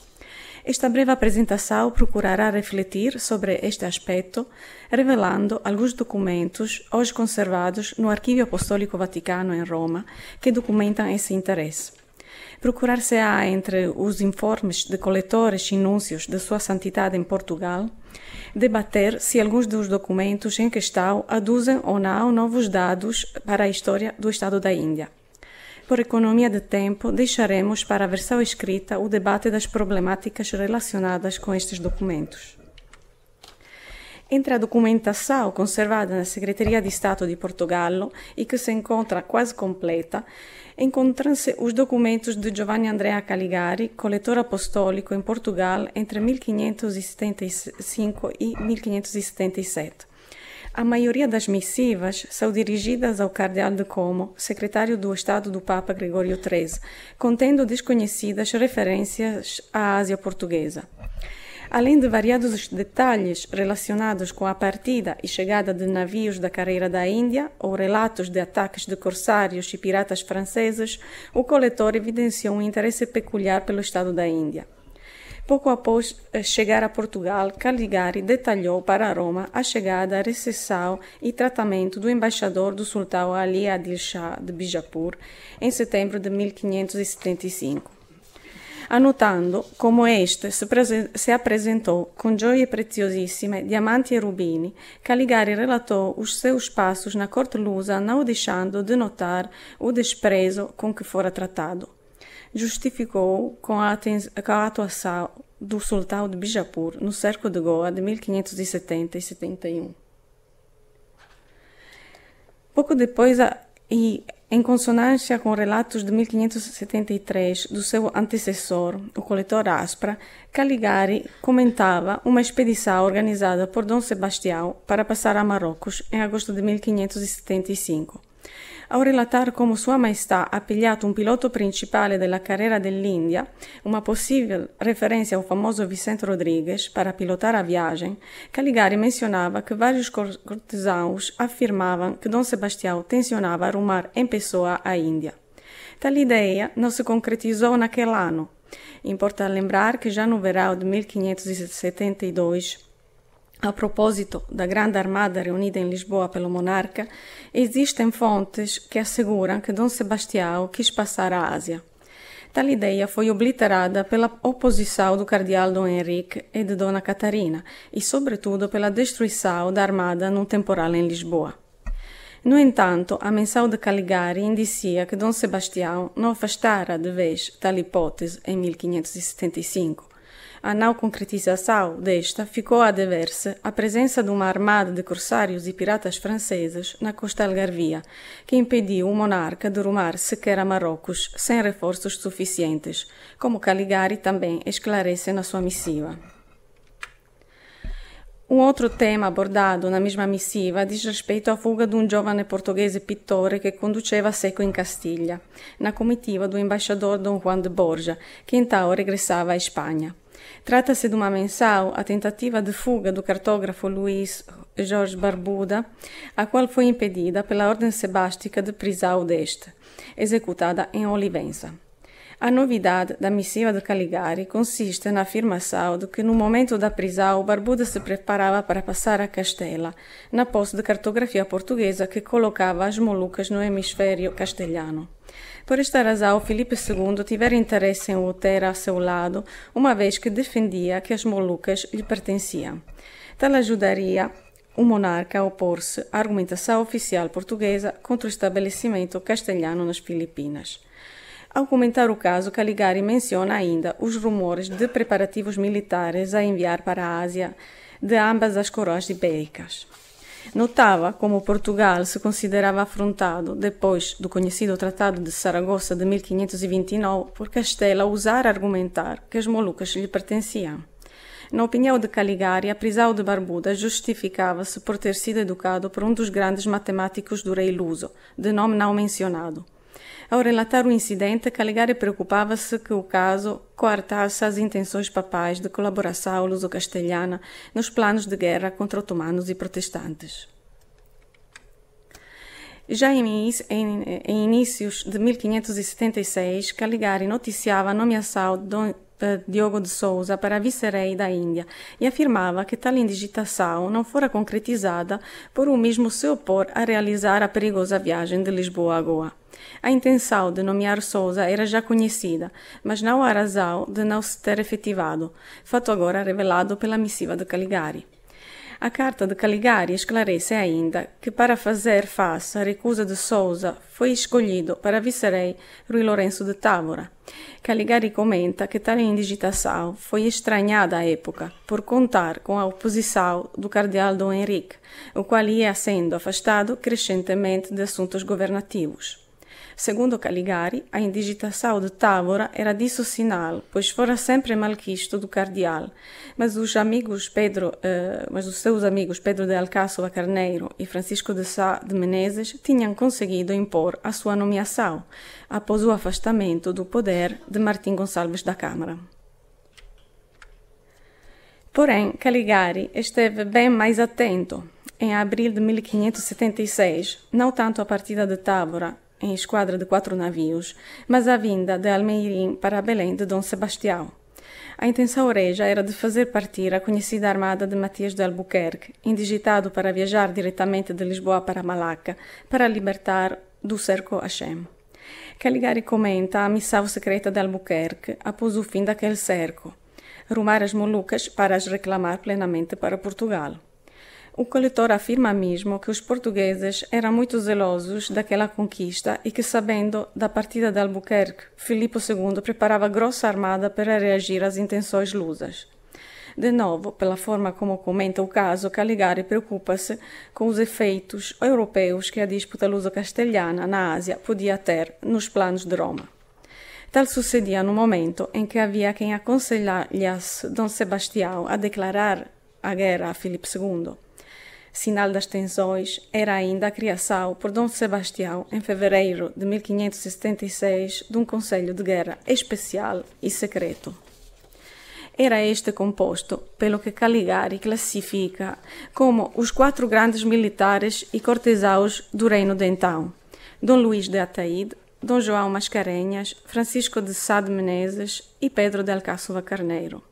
Esta breve apresentação procurará refletir sobre este aspecto, revelando alguns documentos hoje conservados no Arquivo Apostólico Vaticano em Roma que documentam esse interesse. Procurar-se-á entre os informes de coletores e núncios de Sua Santidade em Portugal, debater se alguns dos documentos em questão aduzem ou não novos dados para a história do Estado da Índia. Por economia de tempo, deixaremos para a versão escrita o debate das problemáticas relacionadas com estes documentos. Entre a documentação conservada na Secretaria de Estado de Portugal e que se encontra quase completa, encontram-se os documentos de Giovanni Andrea Caligari, coletor apostólico em Portugal entre 1575 e 1577. A maioria das missivas são dirigidas ao Cardeal de Como, secretário do Estado do Papa Gregório XIII, contendo desconhecidas referências à Ásia Portuguesa. Além de variados detalhes relacionados com a partida e chegada de navios da carreira da Índia ou relatos de ataques de corsários e piratas franceses, o coletor evidenciou um interesse peculiar pelo Estado da Índia. Pouco após eh, chegar a Portugal, Caligari detalhou para Roma a chegada, recepção e tratamento do embaixador do sultão Ali Adil Shah de Bijapur em setembro de 1575 anotando como este se, se, apresentou com joie preziosissime, diamanti e rubini, Caligari relatou os seus passos na corte lusa, não deixando de notar o desprezo com que fora tratado justificou com a, com a atuação do sultão de Bijapur no cerco de Goa de 1570 e 71. Pouco depois, e em consonância com relatos de 1573 do seu antecessor, o coletor Aspra, Caligari comentava uma expedição organizada por Dom Sebastião para passar a Marrocos em agosto de 1575 ao relatar como Sua Maestà ha pigliato un pilota principale della carriera dell'India, uma possível referência ao famoso Vicente Rodrigues para pilotar a viagem, Caligari mencionava que vários cortesãos afirmavam que Dom Sebastião tensionava arrumar em pessoa a Índia. Tal ideia não se concretizou naquele ano. Importa lembrar que já no verão de 1572 a propósito da grande armada reunida em Lisboa pelo monarca, existem fontes que asseguram que Dom Sebastião quis passar à Ásia. Tal ideia foi obliterada pela oposição do cardeal Dom Henrique e de Dona Catarina e, sobretudo, pela destruição da armada num temporal em Lisboa. No entanto, a menção de Caligari indicia que Dom Sebastião não afastara de vez tal hipótese em 1575 a não concretização desta ficou a dever-se à presença de uma armada de corsários e piratas franceses na costa algarvia, que impediu o monarca de rumar sequer a Marrocos sem reforços suficientes, como Caligari também esclarece na sua missiva. Um outro tema abordado na mesma missiva diz respeito à fuga de um jovem português pittore que conduceva seco em Castilha, na comitiva do embaixador Dom Juan de Borja, que então regressava à Espanha. Trata-se de uma mensal, a tentativa de fuga do cartógrafo Luís Jorge Barbuda, a qual foi impedida pela ordem sebástica de prisão deste, executada em Olivença. A novidade da missiva de Caligari consiste na afirmação de que no momento da prisão Barbuda se preparava para passar a Castela, na posse de cartografia portuguesa que colocava as Molucas no hemisfério castelhano. Por esta razão, Filipe II tivera interesse em o ter a seu lado, uma vez que defendia que as Molucas lhe pertenciam. Tal ajudaria o monarca a opor-se à argumentação oficial portuguesa contra o estabelecimento castelhano nas Filipinas. Ao comentar o caso, Caligari menciona ainda os rumores de preparativos militares a enviar para a Ásia de ambas as coroas ibéricas. Notava como Portugal se considerava afrontado, depois do conhecido Tratado de Saragossa de 1529, por Castela ousar argumentar que as Molucas lhe pertenciam. Na opinião de Caligari, a prisão de Barbuda justificava-se por ter sido educado por um dos grandes matemáticos do rei luso, de nome não mencionado. Ao relatar o incidente, Caligari preocupava-se que o caso coartasse as intenções papais de colaboração luso-castelhana nos planos de guerra contra otomanos e protestantes. Já em, em, em inícios de 1576, Caligari noticiava a nomeação de Diogo de Souza para vice-rei da Índia e afirmava que tal indigitação não fora concretizada por o mesmo se opor a realizar a perigosa viagem de Lisboa a Goa. A intenção de nomear Souza era já conhecida, mas não a razão de não se ter efetivado, fato agora revelado pela missiva de Caligari. A carta de Caligari esclarece ainda que para fazer face à recusa de Souza foi escolhido para vice-rei Rui Lourenço de Távora. Caligari comenta que tal indigitação foi estranhada à época por contar com a oposição do cardeal Dom Henrique, o qual ia sendo afastado crescentemente de assuntos governativos. Segundo Caligari, a indigitação de Távora era disso sinal, pois fora sempre malquisto do cardeal. Mas os amigos Pedro, eh, mas os seus amigos Pedro de Alcáçova Carneiro e Francisco de Sá de Menezes tinham conseguido impor a sua nomeação, após o afastamento do poder de Martim Gonçalves da Câmara. Porém, Caligari esteve bem mais atento. Em abril de 1576, não tanto a partida de Távora, em esquadra de quatro navios, mas a vinda de Almeirim para Belém de Dom Sebastião. A intenção oreja era de fazer partir a conhecida armada de Matias de Albuquerque, indigitado para viajar diretamente de Lisboa para Malaca, para libertar do cerco Hashem. Caligari comenta a missão secreta de Albuquerque após o fim daquele cerco rumar as Molucas para as reclamar plenamente para Portugal. O coletor afirma mesmo que os portugueses eram muito zelosos daquela conquista e que, sabendo da partida de Albuquerque, Filipe II preparava grossa armada para reagir às intenções lusas. De novo, pela forma como comenta o caso, Caligari preocupa-se com os efeitos europeus que a disputa luso-castelhana na Ásia podia ter nos planos de Roma. Tal sucedia no momento em que havia quem aconselhasse Dom Sebastião a declarar a guerra a Filipe II. Sinal das tensões era ainda a criação por Dom Sebastião, em fevereiro de 1576, de um conselho de guerra especial e secreto. Era este composto pelo que Caligari classifica como os quatro grandes militares e cortesãos do reino de então: Dom Luís de Ataíde, Dom João Mascarenhas, Francisco de Sá de Menezes e Pedro de Alcáçova Carneiro.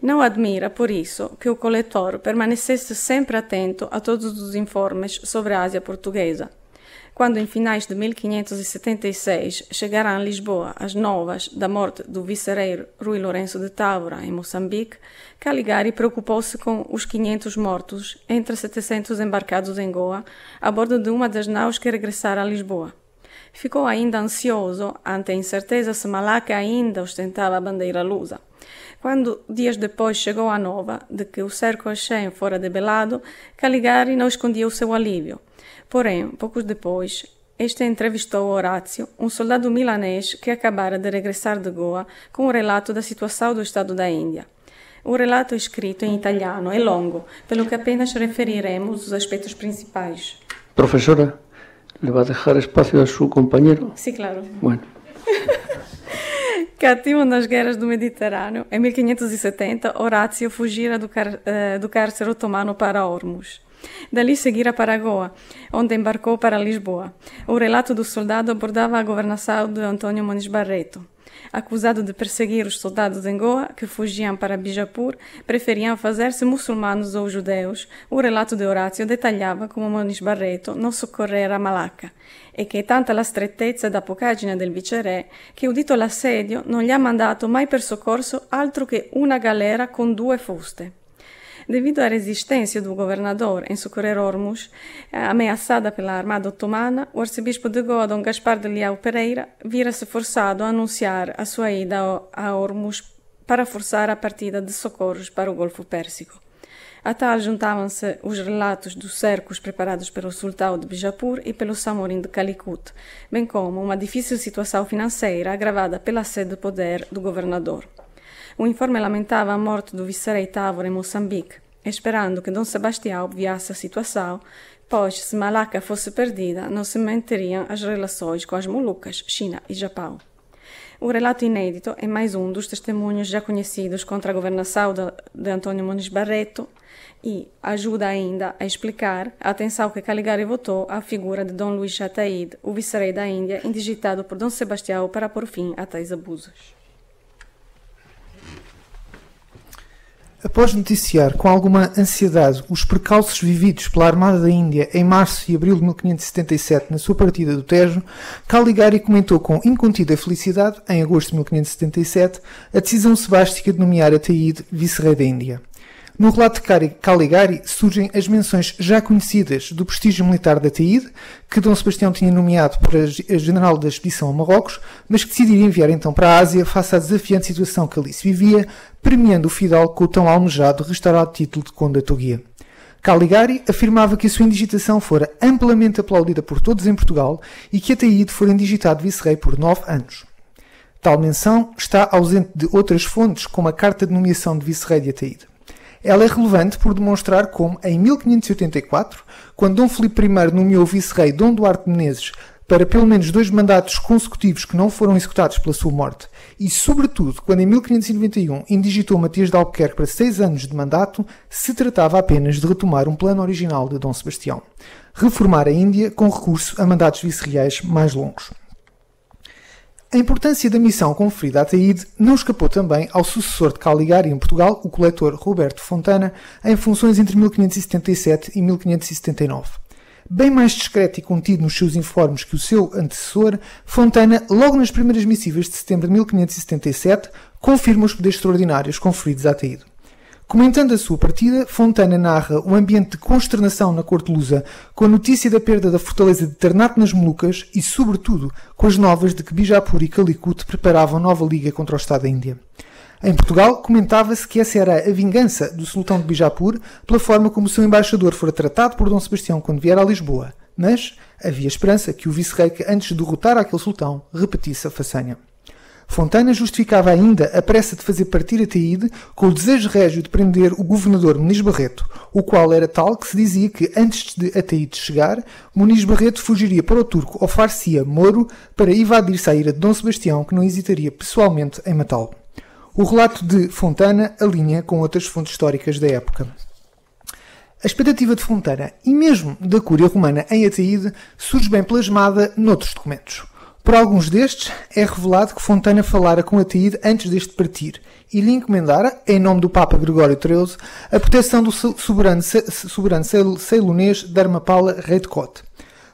Não admira, por isso, que o coletor permanecesse sempre atento a todos os informes sobre a Ásia Portuguesa, quando, em finais de 1576, chegaram a Lisboa as novas da morte do vice-rei Rui Lourenço de Távora, em Moçambique, Caligari preocupou-se com os 500 mortos, entre 700 embarcados em Goa, a bordo de uma das naus que regressara a Lisboa. Ficou ainda ansioso ante a incerteza se Malaca ainda ostentava a bandeira lusa. Quando, dias depois, chegou a nova de que o cerco a Shem fora debelado, Caligari não escondia o seu alívio. Porém, poucos depois, este entrevistou Horácio, um soldado milanês que acabara de regressar de Goa, com um relato da situação do estado da Índia. O relato escrito em italiano é longo, pelo que apenas referiremos os aspectos principais.
Professora, ¿le va a dejar espacio a su compañero?
Sí, claro.
Bueno.
Cativo nas guerras do Mediterrâneo, em 1570, Horácio fugira do, car uh, do cárcere otomano para Ormus. Dali seguira para Goa, onde embarcou para Lisboa. O relato do soldado abordava a governação de Antônio Muniz Barreto. Acusado de perseguir os soldados em Goa, que fugiam para Bijapur, preferiam fazer-se muçulmanos ou judeus, o relato de Horácio detalhava como Muniz Barreto non soccorrera Malacca e che tanta la strettezza da pocaggine del viceré che udito l'assedio non gli ha mandato mai per soccorso altro che una galera con due fuste. Devido à resistência do governador em socorrer Ormus, ameaçada pela armada otomana, o arcebispo de Goa, Dom Gaspar de Leão Pereira, vira-se forçado a anunciar a sua ida a Ormus para forçar a partida de socorros para o Golfo Pérsico. A tal juntavam-se os relatos dos cercos preparados pelo sultão de Bijapur e pelo Samorim de Calicut, bem como uma difícil situação financeira agravada pela sede de poder do governador. O informe lamentava a morte do vice-rei Távora em Moçambique, esperando que Dom Sebastião obviasse a situação, pois se Malaca fosse perdida, não se manteriam as relações com as Molucas, China e Japão. O relato inédito é mais um dos testemunhos já conhecidos contra a governação de, Antônio Muniz Barreto e ajuda ainda a explicar a atenção que Caligari votou à figura de Dom Luís Chataid, o vice-rei da Índia, indigitado por Dom Sebastião para pôr fim a tais abusos.
Após noticiar com alguma ansiedade os percalços vividos pela Armada da Índia em março e abril de 1577 na sua partida do Tejo, Caligari comentou com incontida felicidade, em agosto de 1577, a decisão sebástica de nomear Ataíde vice-rei da Índia. No relato de Caligari surgem as menções já conhecidas do prestígio militar da Taíde, que Dom Sebastião tinha nomeado para general da expedição a Marrocos, mas que decidiria enviar então para a Ásia face à desafiante situação que ali se vivia, premiando o fidalgo com o tão almejado restaurado título de Conde da Toguia. Caligari afirmava que a sua indigitação fora amplamente aplaudida por todos em Portugal e que Ataíde fora indigitado vice-rei por nove anos. Tal menção está ausente de outras fontes, como a carta de nomeação de vice-rei de Ataíde. Ela é relevante por demonstrar como, em 1584, quando Dom Filipe I nomeou vice-rei Dom Duarte Menezes para pelo menos dois mandatos consecutivos que não foram executados pela sua morte, e, sobretudo, quando em 1591 indigitou Matias de Albuquerque para seis anos de mandato, se tratava apenas de retomar um plano original de Dom Sebastião, reformar a Índia com recurso a mandatos vice-reais mais longos. A importância da missão conferida a Taíde não escapou também ao sucessor de Caligari em Portugal, o coletor Roberto Fontana, em funções entre 1577 e 1579. Bem mais discreto e contido nos seus informes que o seu antecessor, Fontana, logo nas primeiras missivas de setembro de 1577, confirma os poderes extraordinários conferidos a Ataíde. Comentando a sua partida, Fontana narra um ambiente de consternação na corte lusa, com a notícia da perda da fortaleza de Ternate nas Molucas e, sobretudo, com as novas de que Bijapur e Calicut preparavam nova liga contra o Estado da Índia. Em Portugal, comentava-se que essa era a vingança do sultão de Bijapur pela forma como seu embaixador fora tratado por Dom Sebastião quando vier a Lisboa. Mas havia esperança que o vice-rei, antes de derrotar aquele sultão, repetisse a façanha. Fontana justificava ainda a pressa de fazer partir a Taíde com o desejo régio de prender o governador Muniz Barreto, o qual era tal que se dizia que antes de Ataíde chegar, Muniz Barreto fugiria para o turco ou far-se-ia Moro para evadir-se à ira de Dom Sebastião, que não hesitaria pessoalmente em matá-lo. O relato de Fontana alinha com outras fontes históricas da época. A expectativa de Fontana e mesmo da Cúria Romana em Ataíde surge bem plasmada noutros documentos. Por alguns destes, é revelado que Fontana falara com Ataíde antes deste partir e lhe encomendara, em nome do Papa Gregório XIII, a proteção do soberano, soberano ceilonês Dharmapala, rei de Cote.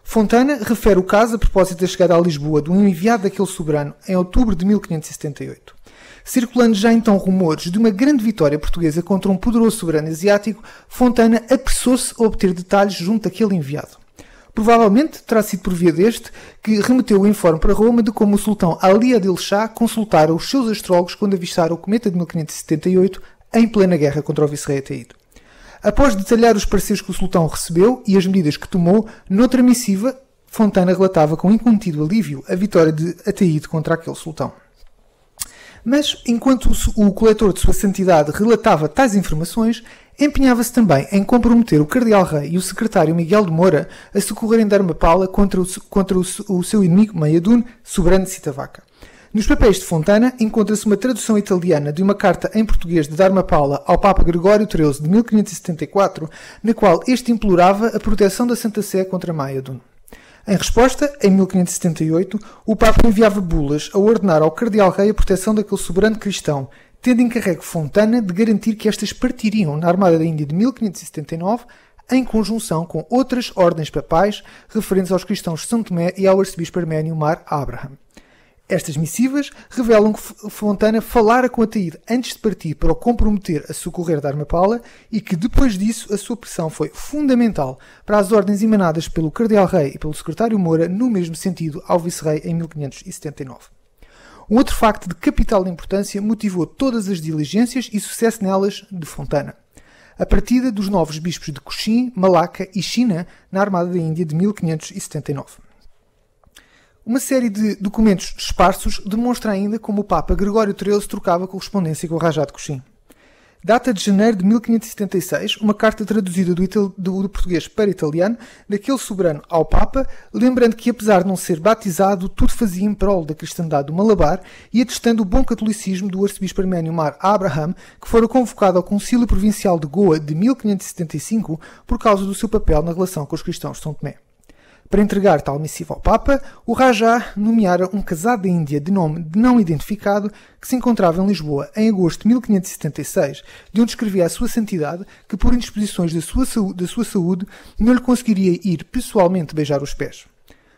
Fontana refere o caso a propósito da chegada a Lisboa de um enviado daquele soberano em outubro de 1578. Circulando já então rumores de uma grande vitória portuguesa contra um poderoso soberano asiático, Fontana apressou-se a obter detalhes junto daquele enviado. Provavelmente terá sido por via deste que remeteu o informe para Roma de como o sultão Ali Adil Shah consultara os seus astrólogos quando avistara o cometa de 1578 em plena guerra contra o vice-rei Ataíde. Após detalhar os pareceres que o sultão recebeu e as medidas que tomou, noutra missiva, Fontana relatava com incontido alívio a vitória de Ataíde contra aquele sultão. Mas, enquanto o coletor de sua santidade relatava tais informações, empenhava-se também em comprometer o cardeal-rei e o secretário Miguel de Moura a socorrerem Dharmapala contra o, contra o, o seu inimigo Mayadun, soberano de Sitavaca. Nos papéis de Fontana encontra-se uma tradução italiana de uma carta em português de Dharmapala ao Papa Gregório XIII de 1574, na qual este implorava a proteção da Santa Sé contra Mayadun. Em resposta, em 1578, o Papa enviava bulas a ordenar ao Cardeal-Rei a proteção daquele soberano cristão, tendo encarregue Fontana de garantir que estas partiriam na Armada da Índia de 1579 em conjunção com outras ordens papais referentes aos cristãos de São Tomé e ao arcebispo arménio Mar Abraham. Estas missivas revelam que Fontana falara com Ataíde antes de partir para o comprometer a socorrer Dharmapala e que depois disso a sua pressão foi fundamental para as ordens emanadas pelo Cardeal-Rei e pelo Secretário Moura no mesmo sentido ao Vice-Rei em 1579. Um outro facto de capital importância motivou todas as diligências e sucesso nelas de Fontana. A partida dos novos bispos de Cochin, Malaca e China na Armada da Índia de 1579. Uma série de documentos esparsos demonstra ainda como o Papa Gregório XIII trocava correspondência com o Rajá de Coxim. Data de janeiro de 1576, uma carta traduzida do, do, português para italiano daquele soberano ao Papa, lembrando que, apesar de não ser batizado, tudo fazia em prol da cristandade do Malabar e atestando o bom catolicismo do arcebispo arménio Mar Abraham, que fora convocado ao Concílio Provincial de Goa de 1575 por causa do seu papel na relação com os cristãos de São Tomé. Para entregar tal missiva ao Papa, o Rajá nomeara um casado da Índia de nome não identificado que se encontrava em Lisboa em agosto de 1576, de onde escrevia a sua santidade que, por indisposições da sua, da sua saúde, não lhe conseguiria ir pessoalmente beijar os pés.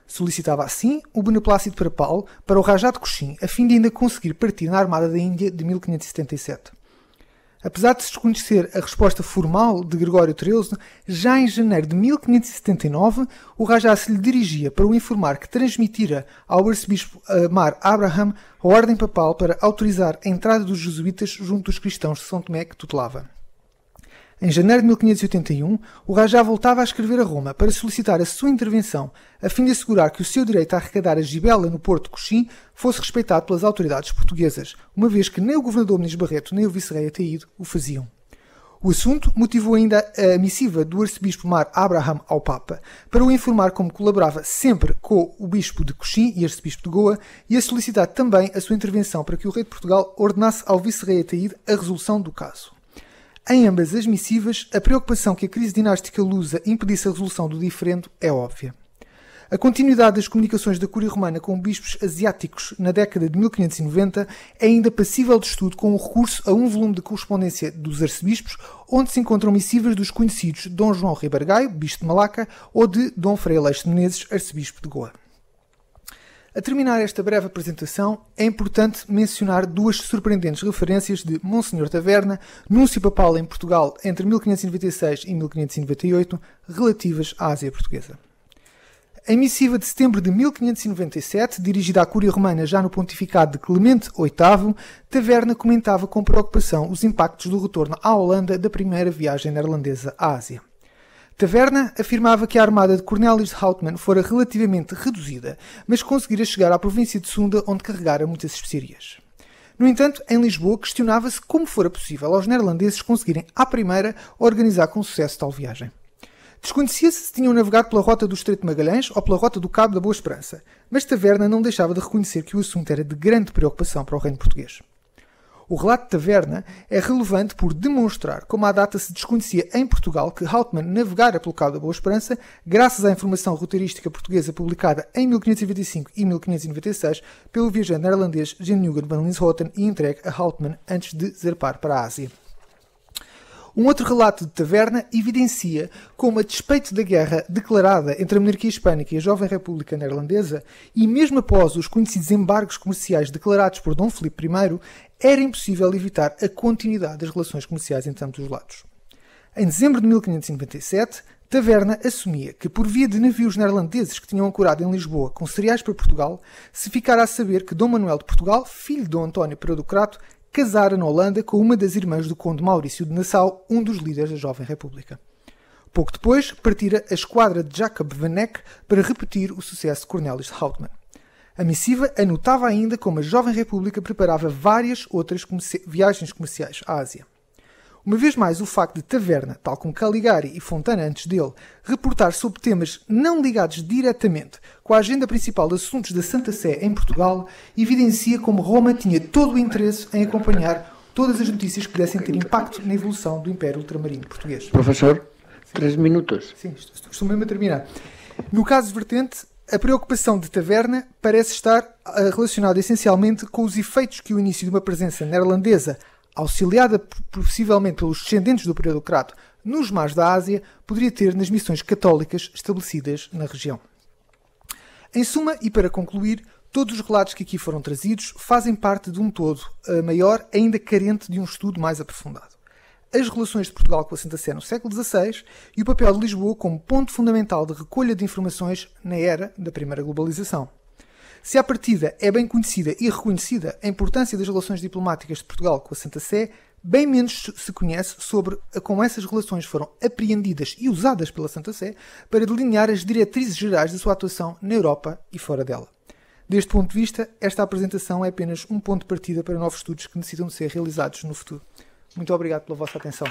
Solicitava assim o beneplácito para Paulo para o Rajá de Coxim, a fim de ainda conseguir partir na Armada da Índia de 1577. Apesar de se desconhecer a resposta formal de Gregório XIII, já em janeiro de 1579, o Rajá se lhe dirigia para o informar que transmitira ao arcebispo Mar Abraham a ordem papal para autorizar a entrada dos jesuítas junto dos cristãos de São Tomé que tutelava. Em janeiro de 1581, o Rajá voltava a escrever a Roma para solicitar a sua intervenção, a fim de assegurar que o seu direito a arrecadar a gibela no porto de Coxim fosse respeitado pelas autoridades portuguesas, uma vez que nem o governador Muniz Barreto nem o vice-rei Ataíde o faziam. O assunto motivou ainda a missiva do arcebispo Mar Abraham ao Papa para o informar como colaborava sempre com o bispo de Coxim e arcebispo de Goa e a solicitar também a sua intervenção para que o rei de Portugal ordenasse ao vice-rei Ataíde a resolução do caso. Em ambas as missivas, a preocupação que a crise dinástica lusa impedisse a resolução do diferendo é óbvia. A continuidade das comunicações da Cúria Romana com bispos asiáticos na década de 1590 é ainda passível de estudo com o recurso a um volume de correspondência dos arcebispos, onde se encontram missivas dos conhecidos Dom João Ribargaio, bispo de Malaca, ou de Dom Frei Aleixo de Menezes, arcebispo de Goa. A terminar esta breve apresentação, é importante mencionar duas surpreendentes referências de Monsenhor Taverna, núncio papal em Portugal entre 1596 e 1598, relativas à Ásia Portuguesa. Em missiva de setembro de 1597, dirigida à Cúria Romana já no pontificado de Clemente VIII, Taverna comentava com preocupação os impactos do retorno à Holanda da primeira viagem neerlandesa à Ásia. Taverna afirmava que a armada de Cornelis de Houtman fora relativamente reduzida, mas conseguira chegar à província de Sunda, onde carregara muitas especiarias. No entanto, em Lisboa questionava-se como fora possível aos neerlandeses conseguirem, à primeira, organizar com sucesso tal viagem. Desconhecia-se se tinham navegado pela rota do Estreito de Magalhães ou pela rota do Cabo da Boa Esperança, mas Taverna não deixava de reconhecer que o assunto era de grande preocupação para o reino português. O relato de Taverna é relevante por demonstrar como à data se desconhecia em Portugal que Houtman navegara pelo Cabo da Boa Esperança graças à informação roteirística portuguesa publicada em 1525 e 1596 pelo viajante neerlandês Jan-Nugent van Linshoten e entregue a Houtman antes de zarpar para a Ásia. Um outro relato de Taverna evidencia como, a despeito da guerra declarada entre a monarquia hispânica e a jovem República Neerlandesa, e mesmo após os conhecidos embargos comerciais declarados por Dom Filipe I, era impossível evitar a continuidade das relações comerciais entre ambos os lados. Em dezembro de 1597, Taverna assumia que, por via de navios neerlandeses que tinham ancorado em Lisboa com cereais para Portugal, se ficara a saber que Dom Manuel de Portugal, filho de Dom António Crato, casara na Holanda com uma das irmãs do conde Maurício de Nassau, um dos líderes da Jovem República. Pouco depois, partira a esquadra de Jacob van Eck para repetir o sucesso de Cornelis Houtman. A missiva anotava ainda como a Jovem República preparava várias outras comerci viagens comerciais à Ásia. Uma vez mais, o facto de Taverna, tal como Caligari e Fontana antes dele, reportar sobre temas não ligados diretamente com a agenda principal de assuntos da Santa Sé em Portugal, evidencia como Roma tinha todo o interesse em acompanhar todas as notícias que pudessem ter impacto na evolução do Império Ultramarino português.
Professor, três minutos.
Sim, estou mesmo a terminar. No caso vertente, a preocupação de Taverna parece estar eh, relacionada essencialmente com os efeitos que o início de uma presença neerlandesa auxiliada possivelmente pelos descendentes do periodocrato nos mares da Ásia, poderia ter nas missões católicas estabelecidas na região. Em suma, e para concluir, todos os relatos que aqui foram trazidos fazem parte de um todo maior, ainda carente de um estudo mais aprofundado. As relações de Portugal com a Santa Sé no século XVI e o papel de Lisboa como ponto fundamental de recolha de informações na era da primeira globalização. Se à partida é bem conhecida e reconhecida a importância das relações diplomáticas de Portugal com a Santa Sé, bem menos se conhece sobre como essas relações foram apreendidas e usadas pela Santa Sé para delinear as diretrizes gerais da sua atuação na Europa e fora dela. Deste ponto de vista, esta apresentação é apenas um ponto de partida para novos estudos que necessitam de ser realizados no futuro. Muito obrigado pela vossa atenção.